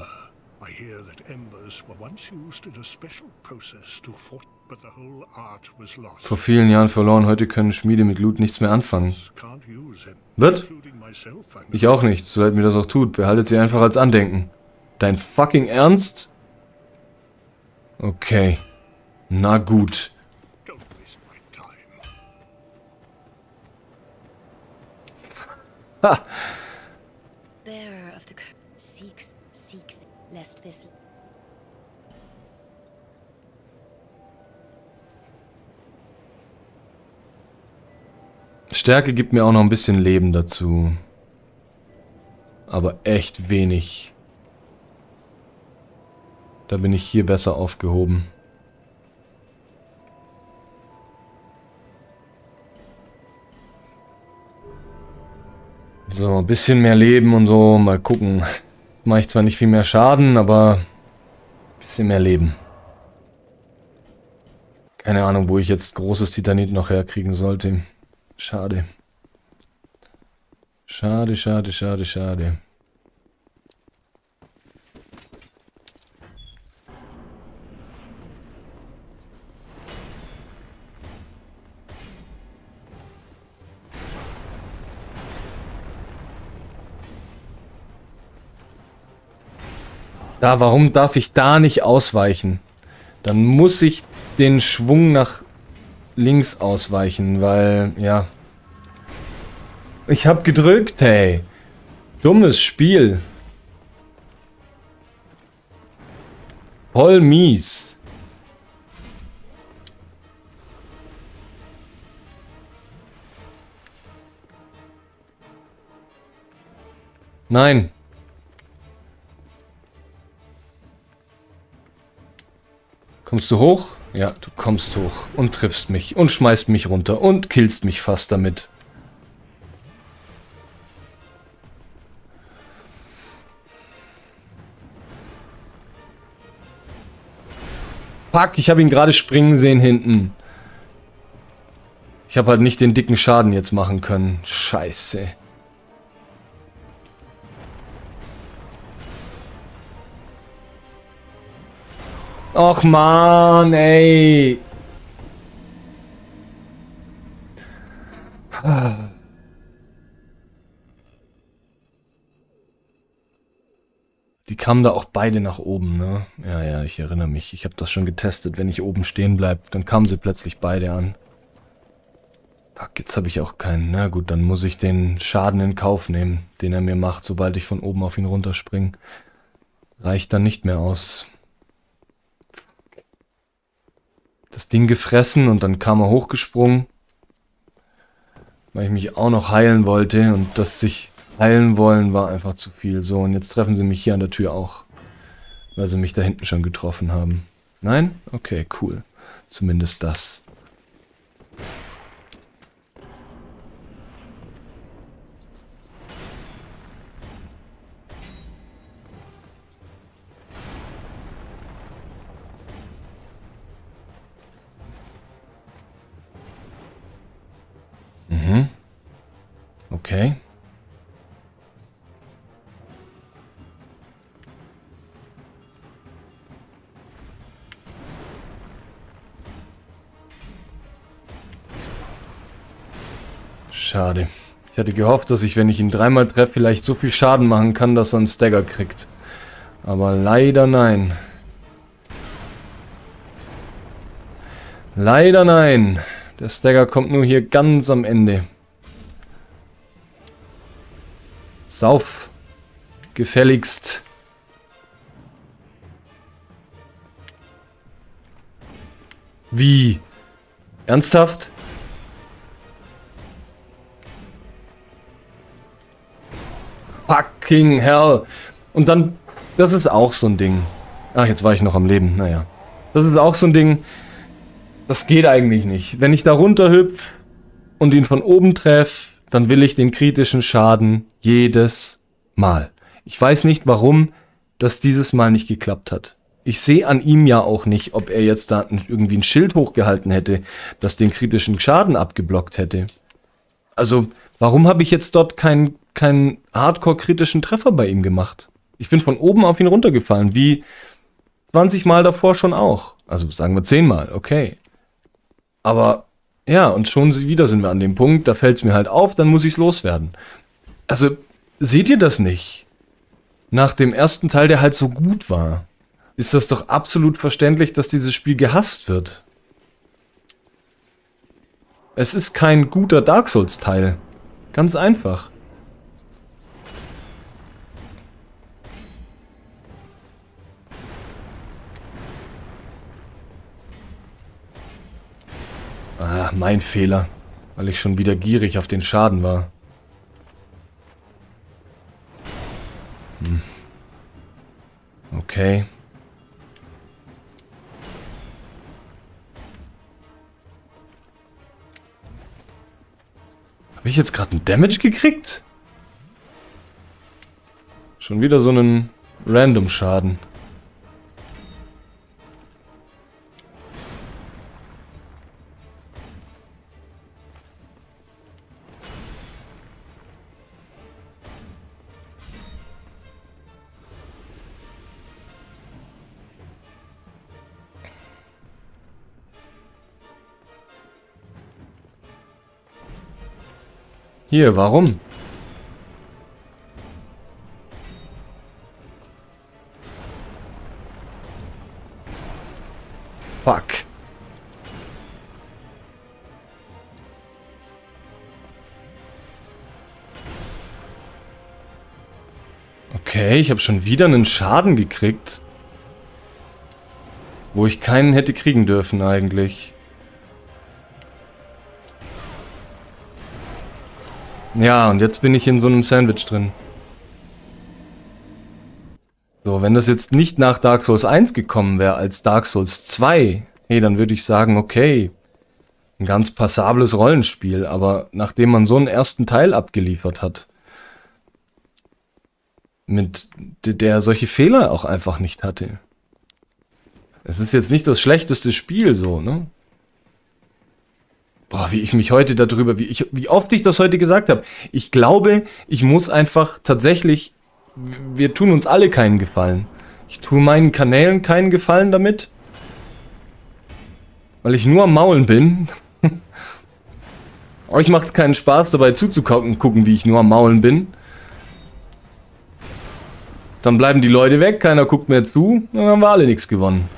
Vor vielen Jahren verloren, heute können Schmiede mit Loot nichts mehr anfangen. Wird? Ich auch nicht, so leid mir das auch tut. Behaltet sie einfach als Andenken. Dein fucking Ernst? Okay. Na gut. Ha! Bearer of the seeks seek lest this Stärke gibt mir auch noch ein bisschen Leben dazu. Aber echt wenig. Da bin ich hier besser aufgehoben. So, ein bisschen mehr Leben und so. Mal gucken. Jetzt mache ich zwar nicht viel mehr Schaden, aber ein bisschen mehr Leben. Keine Ahnung, wo ich jetzt großes Titanit noch herkriegen sollte. Schade. Schade, schade, schade, schade. Da, warum darf ich da nicht ausweichen? Dann muss ich den Schwung nach links ausweichen, weil, ja. Ich hab gedrückt, hey. Dummes Spiel. Voll mies. Nein. Kommst du hoch? Ja, du kommst hoch und triffst mich und schmeißt mich runter und killst mich fast damit. Fuck, ich habe ihn gerade springen sehen hinten. Ich habe halt nicht den dicken Schaden jetzt machen können. Scheiße. Och man, ey. Die kamen da auch beide nach oben, ne? Ja, ja, ich erinnere mich. Ich habe das schon getestet. Wenn ich oben stehen bleibe, dann kamen sie plötzlich beide an. Fuck, jetzt habe ich auch keinen. Na gut, dann muss ich den Schaden in Kauf nehmen, den er mir macht, sobald ich von oben auf ihn runterspringe. Reicht dann nicht mehr aus. Das Ding gefressen und dann kam er hochgesprungen. Weil ich mich auch noch heilen wollte und das sich heilen wollen war einfach zu viel. So, und jetzt treffen sie mich hier an der Tür auch. Weil sie mich da hinten schon getroffen haben. Nein? Okay, cool. Zumindest das. Okay. Schade. Ich hatte gehofft, dass ich, wenn ich ihn dreimal treffe, vielleicht so viel Schaden machen kann, dass er einen Stagger kriegt. Aber leider nein. Leider nein. Der Stagger kommt nur hier ganz am Ende. Sauf. Gefälligst. Wie? Ernsthaft? Fucking hell. Und dann, das ist auch so ein Ding. Ach, jetzt war ich noch am Leben. Naja. Das ist auch so ein Ding. Das geht eigentlich nicht. Wenn ich da runterhüpf und ihn von oben treffe, dann will ich den kritischen Schaden jedes Mal. Ich weiß nicht, warum das dieses Mal nicht geklappt hat. Ich sehe an ihm ja auch nicht, ob er jetzt da irgendwie ein Schild hochgehalten hätte, das den kritischen Schaden abgeblockt hätte. Also, warum habe ich jetzt dort keinen keinen hardcore-kritischen Treffer bei ihm gemacht? Ich bin von oben auf ihn runtergefallen, wie 20 Mal davor schon auch. Also sagen wir 10 Mal, okay. Aber ja, und schon wieder sind wir an dem Punkt, da fällt es mir halt auf, dann muss ich es loswerden. Also, seht ihr das nicht? Nach dem ersten Teil, der halt so gut war, ist das doch absolut verständlich, dass dieses Spiel gehasst wird. Es ist kein guter Dark Souls-Teil. Ganz einfach. Ah, mein Fehler. Weil ich schon wieder gierig auf den Schaden war. Hm. Okay. Habe ich jetzt gerade einen Damage gekriegt? Schon wieder so einen Random-Schaden. Hier, warum? Fuck. Okay, ich habe schon wieder einen Schaden gekriegt. Wo ich keinen hätte kriegen dürfen eigentlich. Ja, und jetzt bin ich in so einem Sandwich drin. So, wenn das jetzt nicht nach Dark Souls 1 gekommen wäre als Dark Souls 2, hey, dann würde ich sagen, okay, ein ganz passables Rollenspiel, aber nachdem man so einen ersten Teil abgeliefert hat, mit der solche Fehler auch einfach nicht hatte. Es ist jetzt nicht das schlechteste Spiel so, ne? Boah, wie ich mich heute darüber, wie, ich, wie oft ich das heute gesagt habe. Ich glaube, ich muss einfach tatsächlich, wir tun uns alle keinen Gefallen. Ich tue meinen Kanälen keinen Gefallen damit, weil ich nur am Maulen bin. Euch macht es keinen Spaß dabei zuzugucken, gucken, wie ich nur am Maulen bin. Dann bleiben die Leute weg, keiner guckt mehr zu, dann haben wir alle nichts gewonnen.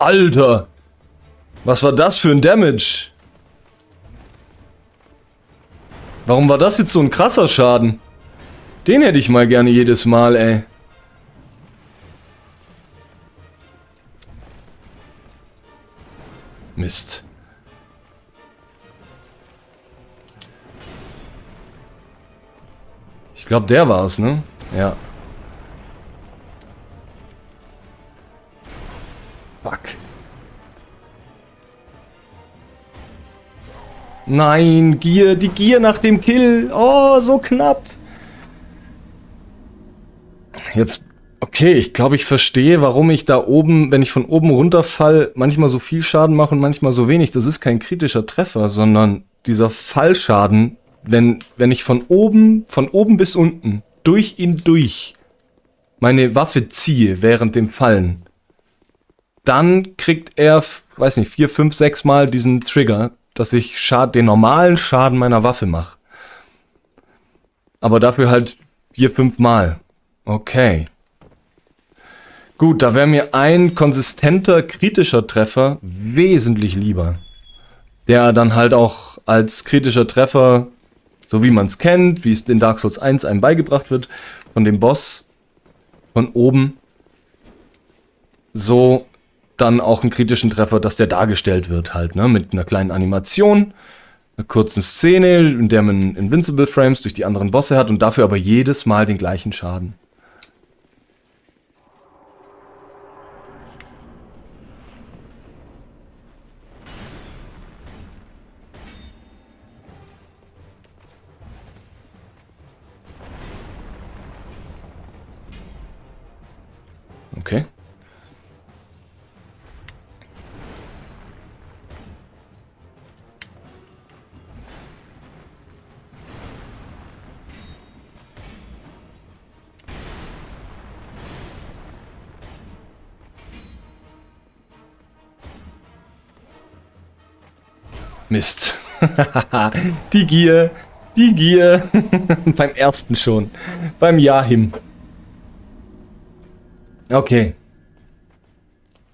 Alter! Was war das für ein Damage? Warum war das jetzt so ein krasser Schaden? Den hätte ich mal gerne jedes Mal, ey. Mist. Ich glaube, der war es, ne? Ja. Fuck. Nein, Gier, die Gier nach dem Kill. Oh, so knapp. Jetzt, okay, ich glaube, ich verstehe, warum ich da oben, wenn ich von oben runterfall, manchmal so viel Schaden mache und manchmal so wenig. Das ist kein kritischer Treffer, sondern dieser Fallschaden, wenn, wenn ich von oben, von oben bis unten, durch ihn durch, meine Waffe ziehe während dem Fallen dann kriegt er, weiß nicht, vier, fünf, sechs Mal diesen Trigger, dass ich Schad den normalen Schaden meiner Waffe mache. Aber dafür halt vier, fünf Mal. Okay. Gut, da wäre mir ein konsistenter, kritischer Treffer wesentlich lieber. Der dann halt auch als kritischer Treffer, so wie man es kennt, wie es in Dark Souls 1 einem beigebracht wird, von dem Boss von oben, so dann auch einen kritischen Treffer, dass der dargestellt wird halt, ne? Mit einer kleinen Animation, einer kurzen Szene, in der man Invincible Frames durch die anderen Bosse hat und dafür aber jedes Mal den gleichen Schaden. Okay. Mist. die Gier. Die Gier. Beim ersten schon. Beim Jahim. Okay.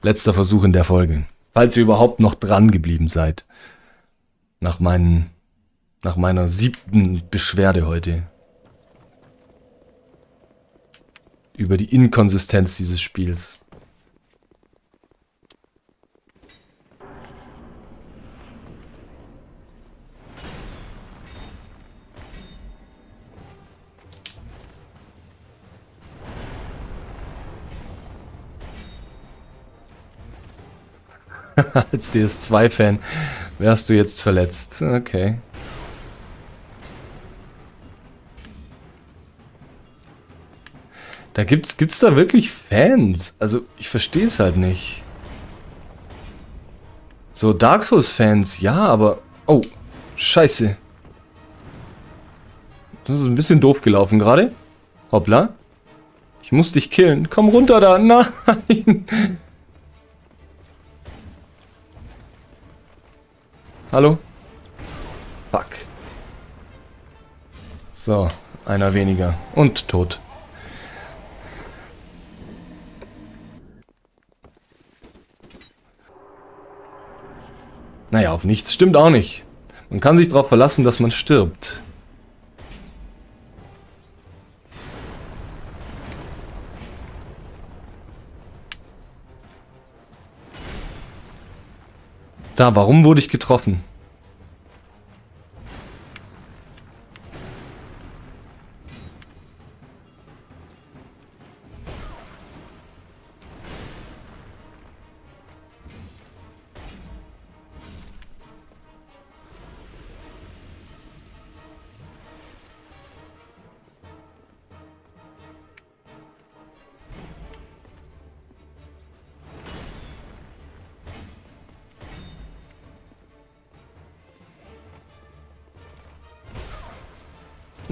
Letzter Versuch in der Folge. Falls ihr überhaupt noch dran geblieben seid. Nach meinen, nach meiner siebten Beschwerde heute. Über die Inkonsistenz dieses Spiels. Als DS2-Fan wärst du jetzt verletzt. Okay. Da gibt's, gibt's da wirklich Fans? Also, ich verstehe es halt nicht. So, Dark Souls-Fans, ja, aber... Oh, scheiße. Das ist ein bisschen doof gelaufen gerade. Hoppla. Ich muss dich killen. Komm runter da. Nein. Hallo? Fuck. So, einer weniger. Und tot. Naja, auf nichts stimmt auch nicht. Man kann sich darauf verlassen, dass man stirbt. Da, warum wurde ich getroffen?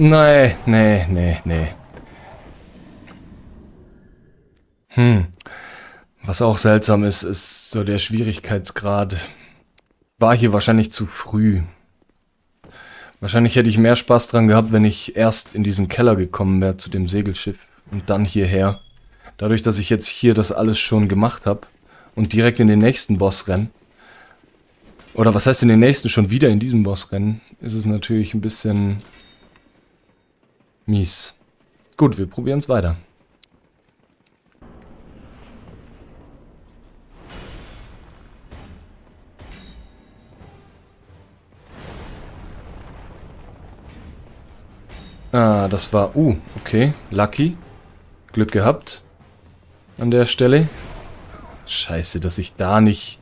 Nee, nee, nee, nee. Hm. Was auch seltsam ist, ist so der Schwierigkeitsgrad. War hier wahrscheinlich zu früh. Wahrscheinlich hätte ich mehr Spaß dran gehabt, wenn ich erst in diesen Keller gekommen wäre zu dem Segelschiff und dann hierher. Dadurch, dass ich jetzt hier das alles schon gemacht habe und direkt in den nächsten Boss renne. Oder was heißt in den nächsten schon wieder in diesen Boss rennen, ist es natürlich ein bisschen Mies. Gut, wir probieren es weiter. Ah, das war... Uh, okay. Lucky. Glück gehabt. An der Stelle. Scheiße, dass ich da nicht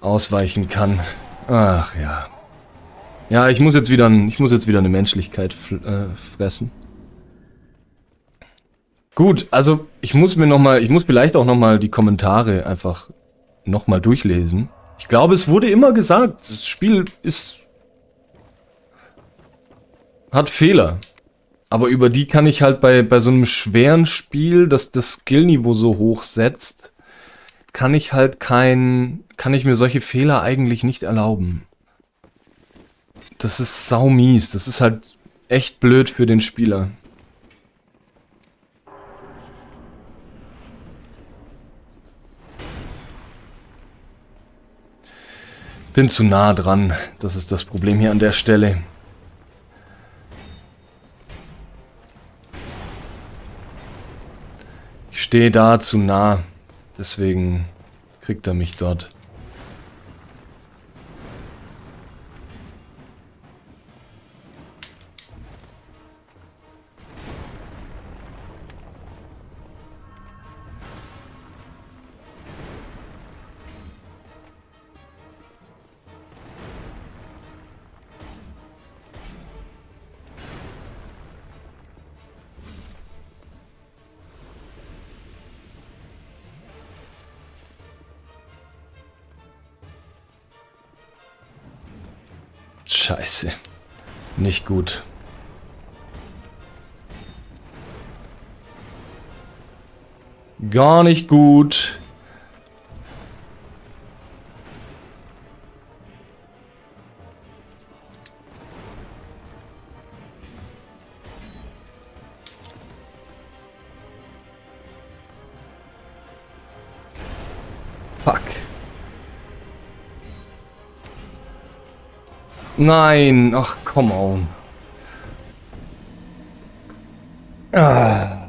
ausweichen kann. Ach ja. Ja, ich muss jetzt wieder, ich muss jetzt wieder eine Menschlichkeit äh, fressen. Gut, also ich muss mir noch mal, ich muss vielleicht auch noch mal die Kommentare einfach noch mal durchlesen. Ich glaube, es wurde immer gesagt, das Spiel ist hat Fehler. Aber über die kann ich halt bei, bei so einem schweren Spiel, das das Skillniveau so hoch setzt, kann ich halt kein, kann ich mir solche Fehler eigentlich nicht erlauben. Das ist sau mies. Das ist halt echt blöd für den Spieler. Bin zu nah dran. Das ist das Problem hier an der Stelle. Ich stehe da zu nah. Deswegen kriegt er mich dort. Nicht gut. Gar nicht gut. Nein, ach, come on. Ah.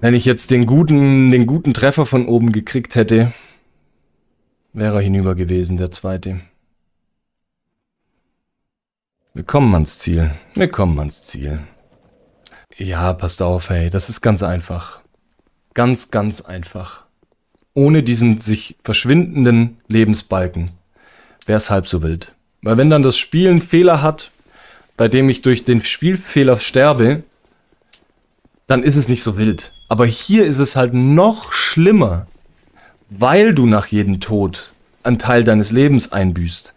Wenn ich jetzt den guten, den guten Treffer von oben gekriegt hätte, wäre er hinüber gewesen, der zweite. Wir kommen ans Ziel. Wir kommen ans Ziel. Ja, passt auf, hey, das ist ganz einfach. Ganz, ganz einfach. Ohne diesen sich verschwindenden Lebensbalken wäre es halb so wild. Weil wenn dann das Spiel einen Fehler hat, bei dem ich durch den Spielfehler sterbe, dann ist es nicht so wild. Aber hier ist es halt noch schlimmer, weil du nach jedem Tod einen Teil deines Lebens einbüßt.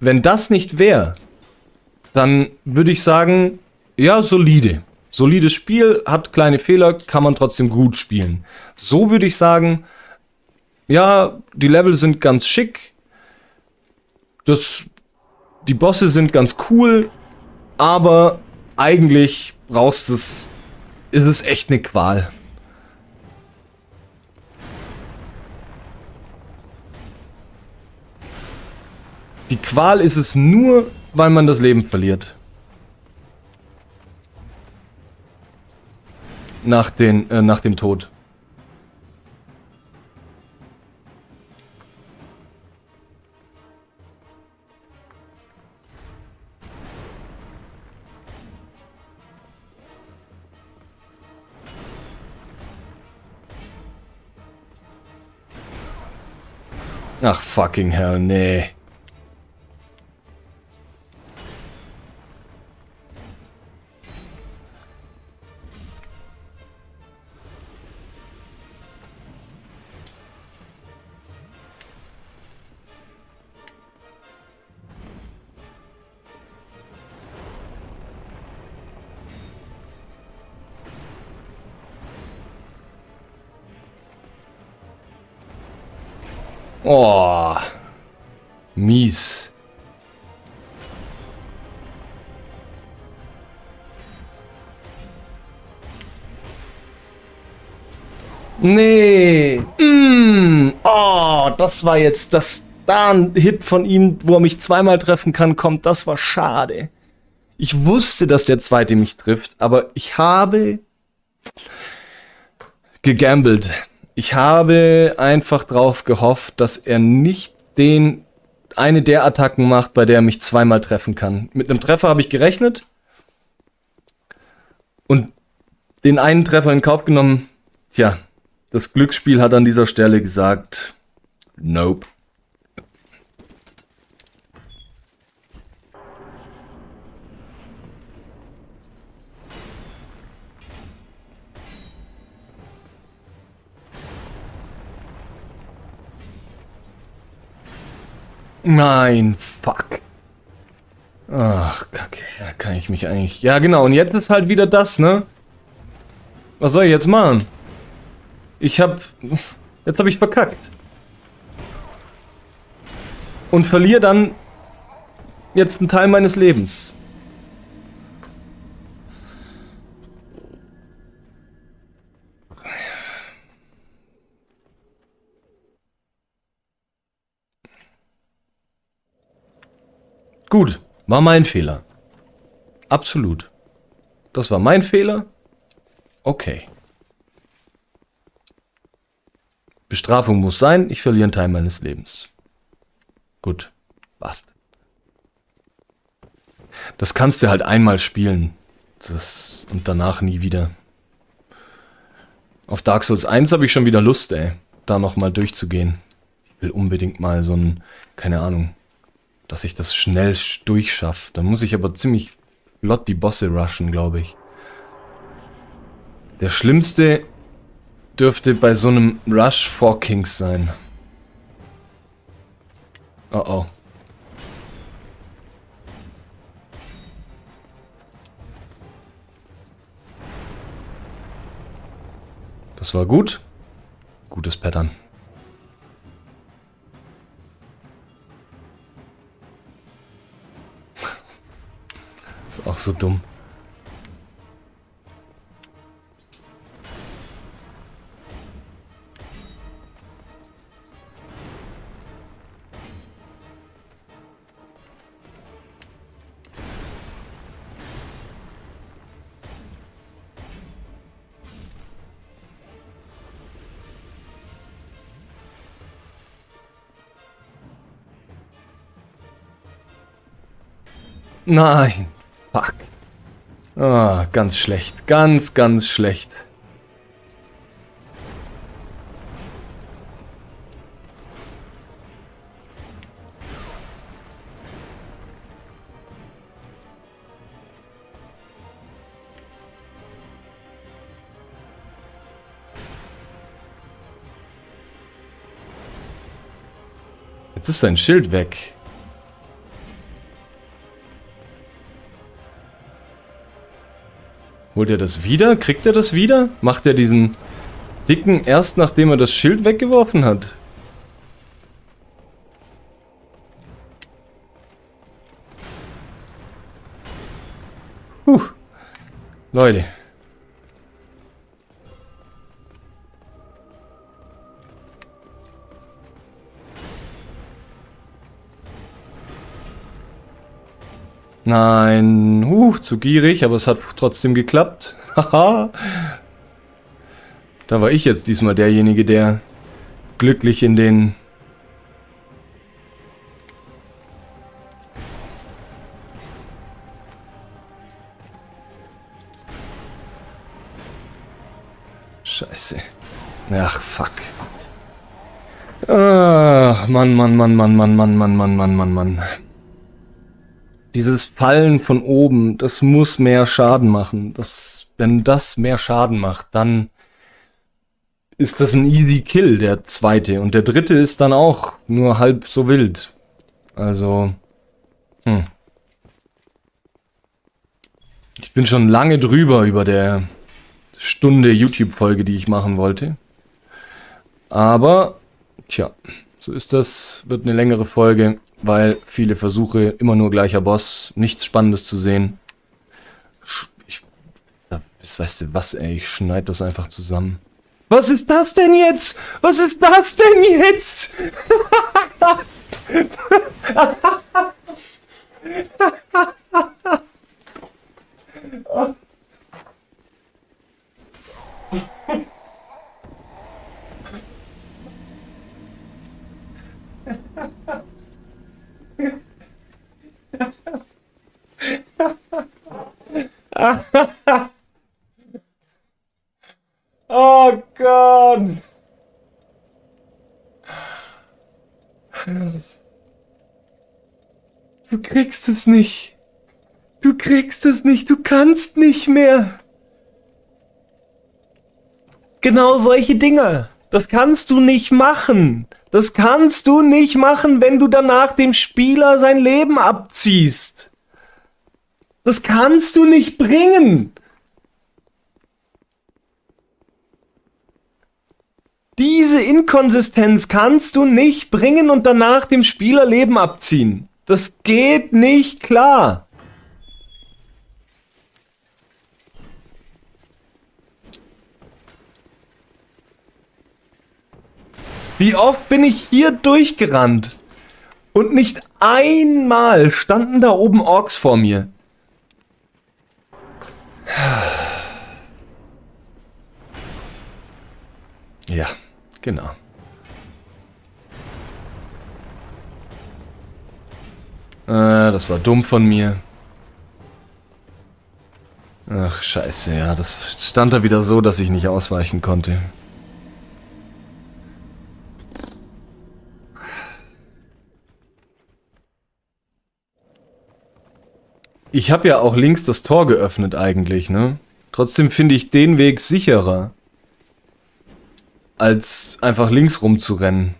Wenn das nicht wäre, dann würde ich sagen, ja, solide. Solides Spiel, hat kleine Fehler, kann man trotzdem gut spielen. So würde ich sagen, ja, die Level sind ganz schick, das, die Bosse sind ganz cool, aber eigentlich brauchst du es, ist es echt eine Qual. Die Qual ist es nur, weil man das Leben verliert. Nach, den, äh, nach dem Tod. Ach, fucking hell, nee. Nee. Mm. Oh, das war jetzt, dass da ein Hit von ihm, wo er mich zweimal treffen kann, kommt. Das war schade. Ich wusste, dass der zweite mich trifft, aber ich habe gegambelt. Ich habe einfach drauf gehofft, dass er nicht den eine der Attacken macht, bei der er mich zweimal treffen kann. Mit einem Treffer habe ich gerechnet und den einen Treffer in Kauf genommen. Tja, das Glücksspiel hat an dieser Stelle gesagt, nope. Nein, fuck. Ach, kacke. Da kann ich mich eigentlich... Ja, genau. Und jetzt ist halt wieder das, ne? Was soll ich jetzt machen? Ich hab... Jetzt hab ich verkackt. Und verliere dann jetzt einen Teil meines Lebens. Gut, war mein Fehler. Absolut. Das war mein Fehler. Okay. Bestrafung muss sein, ich verliere einen Teil meines Lebens. Gut, passt. Das kannst du halt einmal spielen. Das, und danach nie wieder. Auf Dark Souls 1 habe ich schon wieder Lust, ey. Da nochmal durchzugehen. Ich will unbedingt mal so ein, keine Ahnung, dass ich das schnell durchschaffe. Da muss ich aber ziemlich flott die Bosse rushen, glaube ich. Der schlimmste dürfte bei so einem Rush Four Kings sein. Oh oh. Das war gut. Gutes Pattern. Ist auch so dumm. Nein. Fuck. Ah, ganz schlecht. Ganz, ganz schlecht. Jetzt ist sein Schild weg. Holt er das wieder? Kriegt er das wieder? Macht er diesen dicken erst nachdem er das Schild weggeworfen hat? Puh. Leute. Nein, huh, zu gierig, aber es hat trotzdem geklappt. Haha. da war ich jetzt diesmal derjenige, der glücklich in den Scheiße. Ach, fuck. Ach, Mann, Mann, Mann, Mann, Mann, Mann, Mann, Mann, Mann, Mann, Mann. Dieses Fallen von oben, das muss mehr Schaden machen. Das, wenn das mehr Schaden macht, dann ist das ein easy Kill, der zweite. Und der dritte ist dann auch nur halb so wild. Also, hm. Ich bin schon lange drüber über der Stunde YouTube-Folge, die ich machen wollte. Aber, tja, so ist das. Wird eine längere Folge, weil viele Versuche, immer nur gleicher Boss, nichts Spannendes zu sehen. Ich, ich weißt du was, ey, ich schneide das einfach zusammen. Was ist das denn jetzt? Was ist das denn jetzt? oh Gott. Du kriegst es nicht. Du kriegst es nicht. Du kannst nicht mehr. Genau solche Dinge. Das kannst du nicht machen. Das kannst du nicht machen, wenn du danach dem Spieler sein Leben abziehst. Das kannst du nicht bringen. Diese Inkonsistenz kannst du nicht bringen und danach dem Spieler Leben abziehen. Das geht nicht klar. Wie oft bin ich hier durchgerannt? Und nicht einmal standen da oben Orks vor mir. Ja, genau. Äh, das war dumm von mir. Ach, scheiße, ja, das stand da wieder so, dass ich nicht ausweichen konnte. Ich habe ja auch links das Tor geöffnet eigentlich, ne? Trotzdem finde ich den Weg sicherer, als einfach links rumzurennen.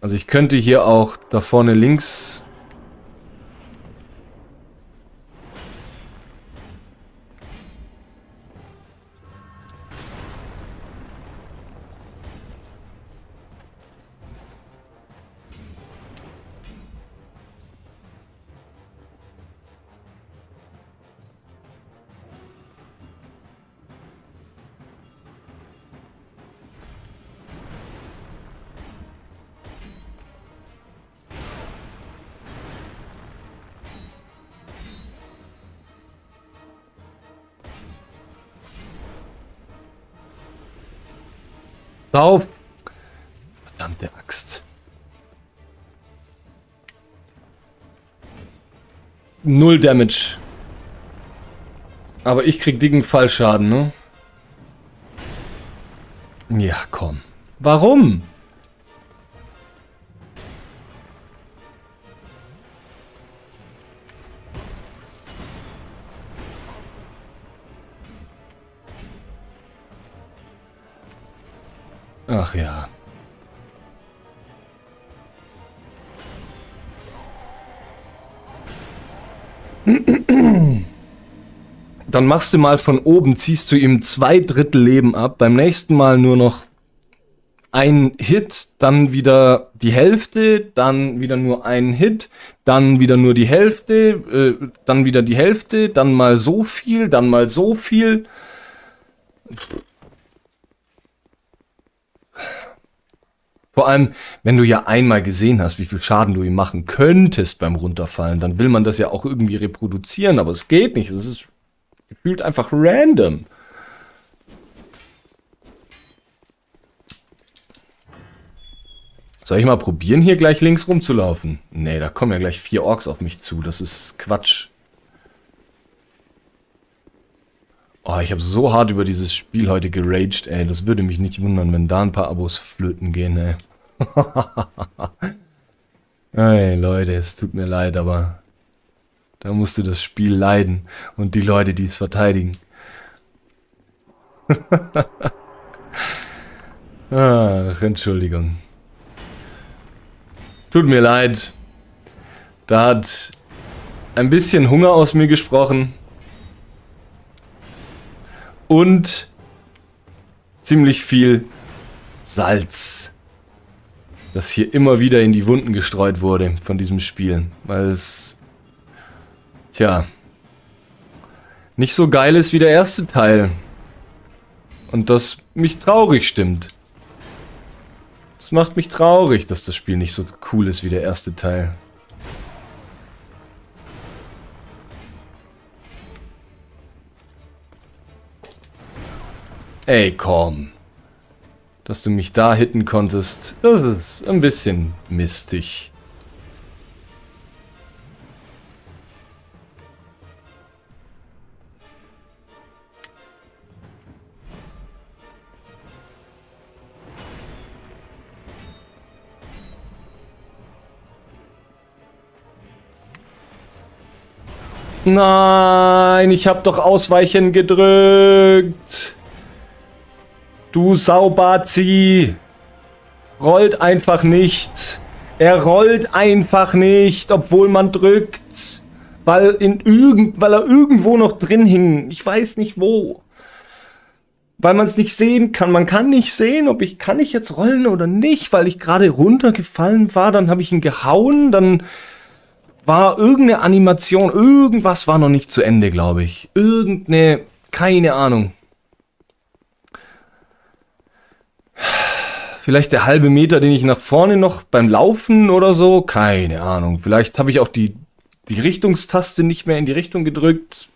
Also ich könnte hier auch da vorne links Drauf! Verdammte Axt. Null Damage. Aber ich krieg dicken Fallschaden, ne? Ja, komm. Warum? Dann machst du mal von oben, ziehst du ihm zwei Drittel Leben ab, beim nächsten Mal nur noch ein Hit, dann wieder die Hälfte, dann wieder nur ein Hit, dann wieder nur die Hälfte, äh, dann wieder die Hälfte, dann mal so viel, dann mal so viel. Vor allem, wenn du ja einmal gesehen hast, wie viel Schaden du ihm machen könntest beim Runterfallen, dann will man das ja auch irgendwie reproduzieren, aber es geht nicht. Es ist gefühlt einfach random. Soll ich mal probieren, hier gleich links rumzulaufen? Nee, da kommen ja gleich vier Orks auf mich zu. Das ist Quatsch. Oh, ich habe so hart über dieses Spiel heute geraged, ey. Das würde mich nicht wundern, wenn da ein paar Abos flöten gehen, ey. Ey, Leute, es tut mir leid, aber da musste das Spiel leiden und die Leute, die es verteidigen. Ach, Entschuldigung. Tut mir leid. Da hat ein bisschen Hunger aus mir gesprochen und ziemlich viel Salz, das hier immer wieder in die Wunden gestreut wurde von diesem Spiel, weil es, tja, nicht so geil ist wie der erste Teil. Und das mich traurig stimmt. Es macht mich traurig, dass das Spiel nicht so cool ist wie der erste Teil. Ey, komm. Dass du mich da hitten konntest, das ist ein bisschen mistig. Nein, ich hab doch Ausweichen gedrückt. Du Saubazi! Rollt einfach nicht. Er rollt einfach nicht, obwohl man drückt. Weil, in irgend, weil er irgendwo noch drin hing. Ich weiß nicht wo. Weil man es nicht sehen kann. Man kann nicht sehen, ob ich, kann ich jetzt rollen oder nicht, weil ich gerade runtergefallen war. Dann habe ich ihn gehauen. Dann war irgendeine Animation. Irgendwas war noch nicht zu Ende, glaube ich. Irgendeine, keine Ahnung. Vielleicht der halbe Meter, den ich nach vorne noch beim Laufen oder so. Keine Ahnung. Vielleicht habe ich auch die, die Richtungstaste nicht mehr in die Richtung gedrückt.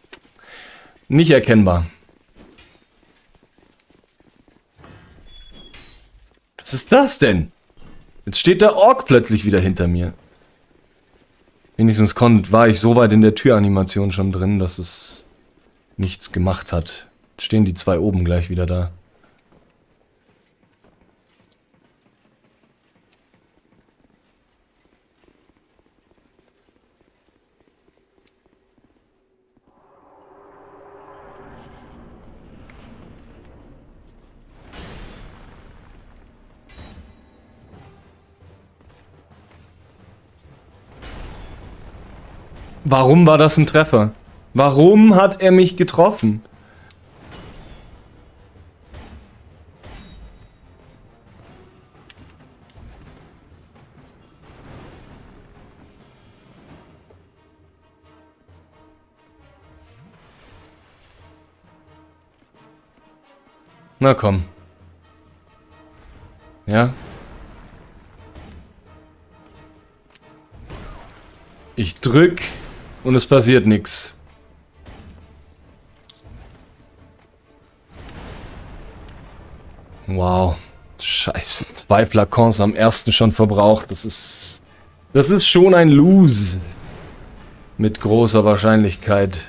Nicht erkennbar. Was ist das denn? Jetzt steht der Ork plötzlich wieder hinter mir. Wenigstens konnt, war ich so weit in der Türanimation schon drin, dass es nichts gemacht hat. Jetzt stehen die zwei oben gleich wieder da. Warum war das ein Treffer? Warum hat er mich getroffen? Na komm. Ja. Ich drück und es passiert nichts. Wow. Scheiße. Zwei Flakons am ersten schon verbraucht. Das ist... Das ist schon ein Lose. Mit großer Wahrscheinlichkeit.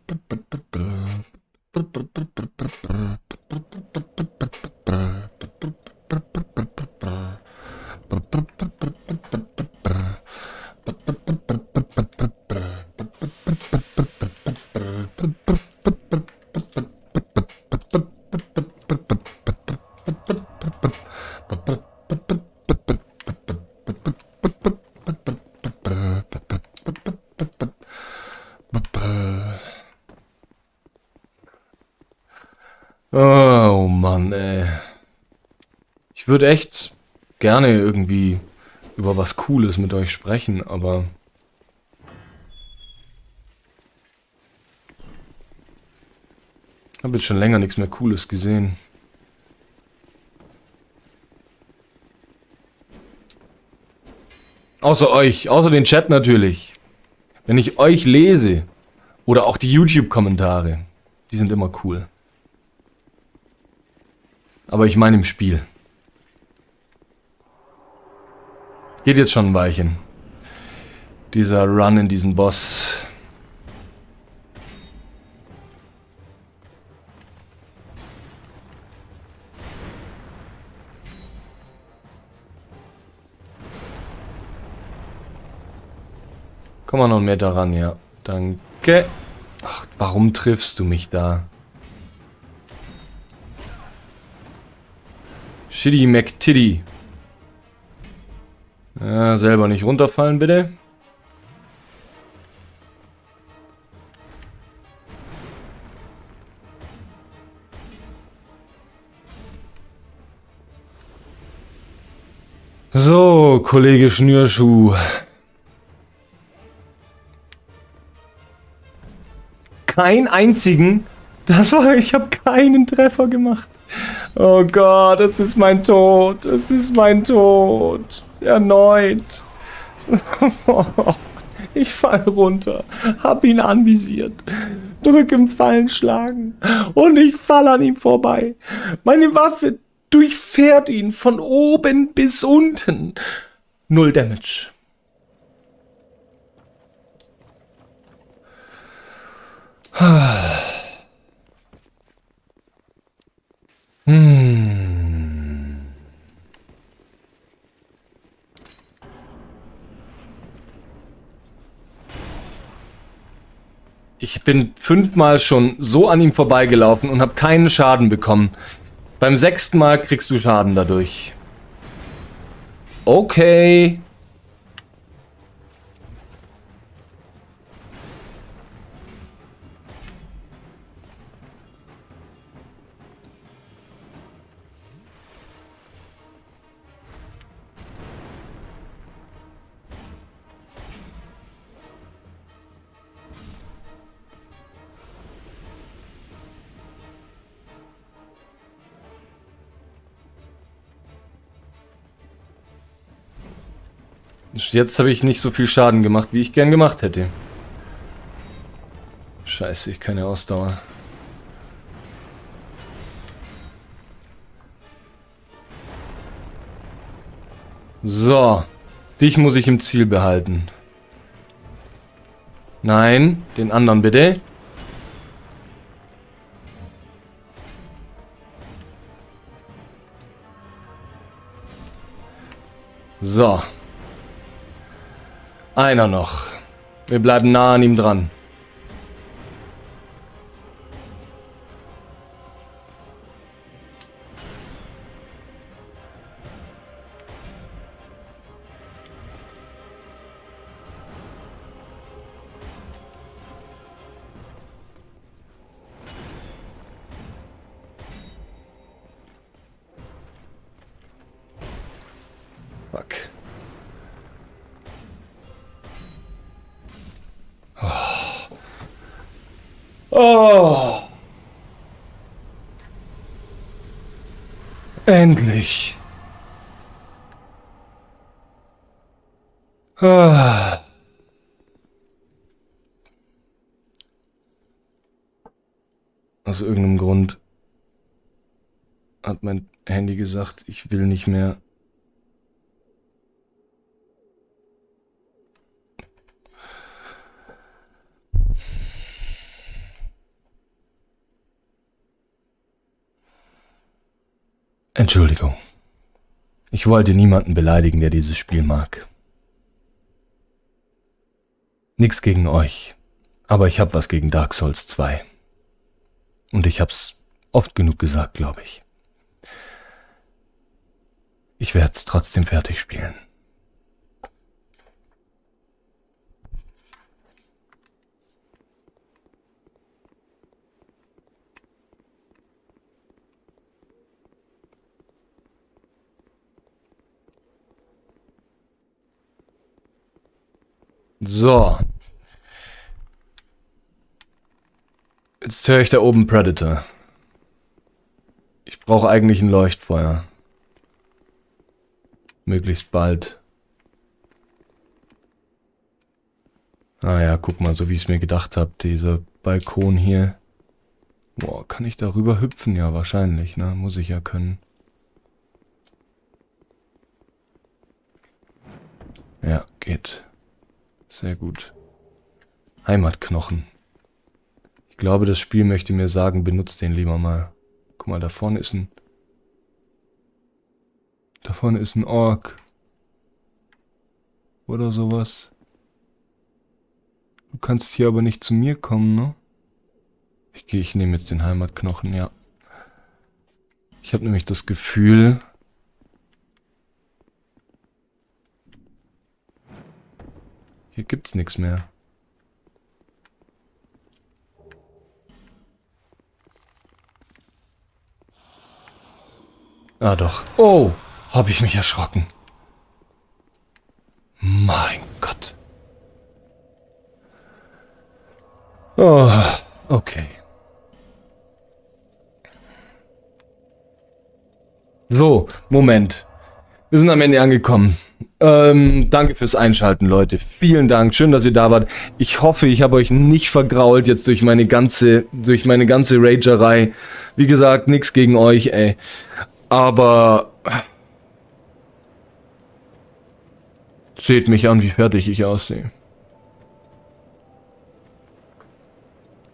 würde echt gerne irgendwie über was Cooles mit euch sprechen, aber... Ich habe jetzt schon länger nichts mehr Cooles gesehen. Außer euch, außer den Chat natürlich. Wenn ich euch lese, oder auch die YouTube-Kommentare, die sind immer cool. Aber ich meine im Spiel. Geht jetzt schon ein Weilchen. Dieser Run in diesen Boss. Komm mal noch einen Meter ran, ja. Danke. Ach, warum triffst du mich da? Shitty McTitty. Ja, selber nicht runterfallen, bitte. So, Kollege Schnürschuh. Kein einzigen. Das war, ich habe keinen Treffer gemacht. Oh Gott, es ist mein Tod. Es ist mein Tod. Erneut. Ich fall runter, hab ihn anvisiert, drück im Fallen schlagen und ich fall an ihm vorbei. Meine Waffe durchfährt ihn von oben bis unten. Null Damage. Hm. Ich bin fünfmal schon so an ihm vorbeigelaufen und habe keinen Schaden bekommen. Beim sechsten Mal kriegst du Schaden dadurch. Okay. Jetzt habe ich nicht so viel Schaden gemacht, wie ich gern gemacht hätte. Scheiße, ich keine Ausdauer. So. Dich muss ich im Ziel behalten. Nein, den anderen bitte. So. Einer noch. Wir bleiben nah an ihm dran. Oh. Endlich. Ah. Aus irgendeinem Grund hat mein Handy gesagt, ich will nicht mehr Entschuldigung. Ich wollte niemanden beleidigen, der dieses Spiel mag. Nix gegen euch, aber ich hab was gegen Dark Souls 2. Und ich hab's oft genug gesagt, glaube ich. Ich werde es trotzdem fertig spielen. So. Jetzt höre ich da oben Predator. Ich brauche eigentlich ein Leuchtfeuer. Möglichst bald. Ah ja, guck mal, so wie ich es mir gedacht habe, dieser Balkon hier. Boah, kann ich darüber hüpfen? Ja, wahrscheinlich, ne? Muss ich ja können. Ja, geht. Sehr gut. Heimatknochen. Ich glaube, das Spiel möchte mir sagen, benutzt den lieber mal. Guck mal, da vorne ist ein... Da vorne ist ein Ork. Oder sowas. Du kannst hier aber nicht zu mir kommen, ne? Ich gehe, ich nehme jetzt den Heimatknochen, ja. Ich habe nämlich das Gefühl... Hier gibt's nichts mehr. Ah doch. Oh, habe ich mich erschrocken. Mein Gott. Oh, okay. So, Moment. Wir sind am Ende angekommen. Ähm, danke fürs Einschalten, Leute. Vielen Dank. Schön, dass ihr da wart. Ich hoffe, ich habe euch nicht vergrault jetzt durch meine ganze, durch meine ganze Ragerei. Wie gesagt, nichts gegen euch, ey. Aber seht mich an, wie fertig ich aussehe.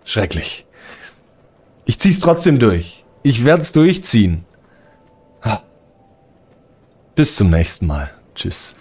Schrecklich. Ich zieh's trotzdem durch. Ich werd's durchziehen. Bis zum nächsten Mal. Tschüss.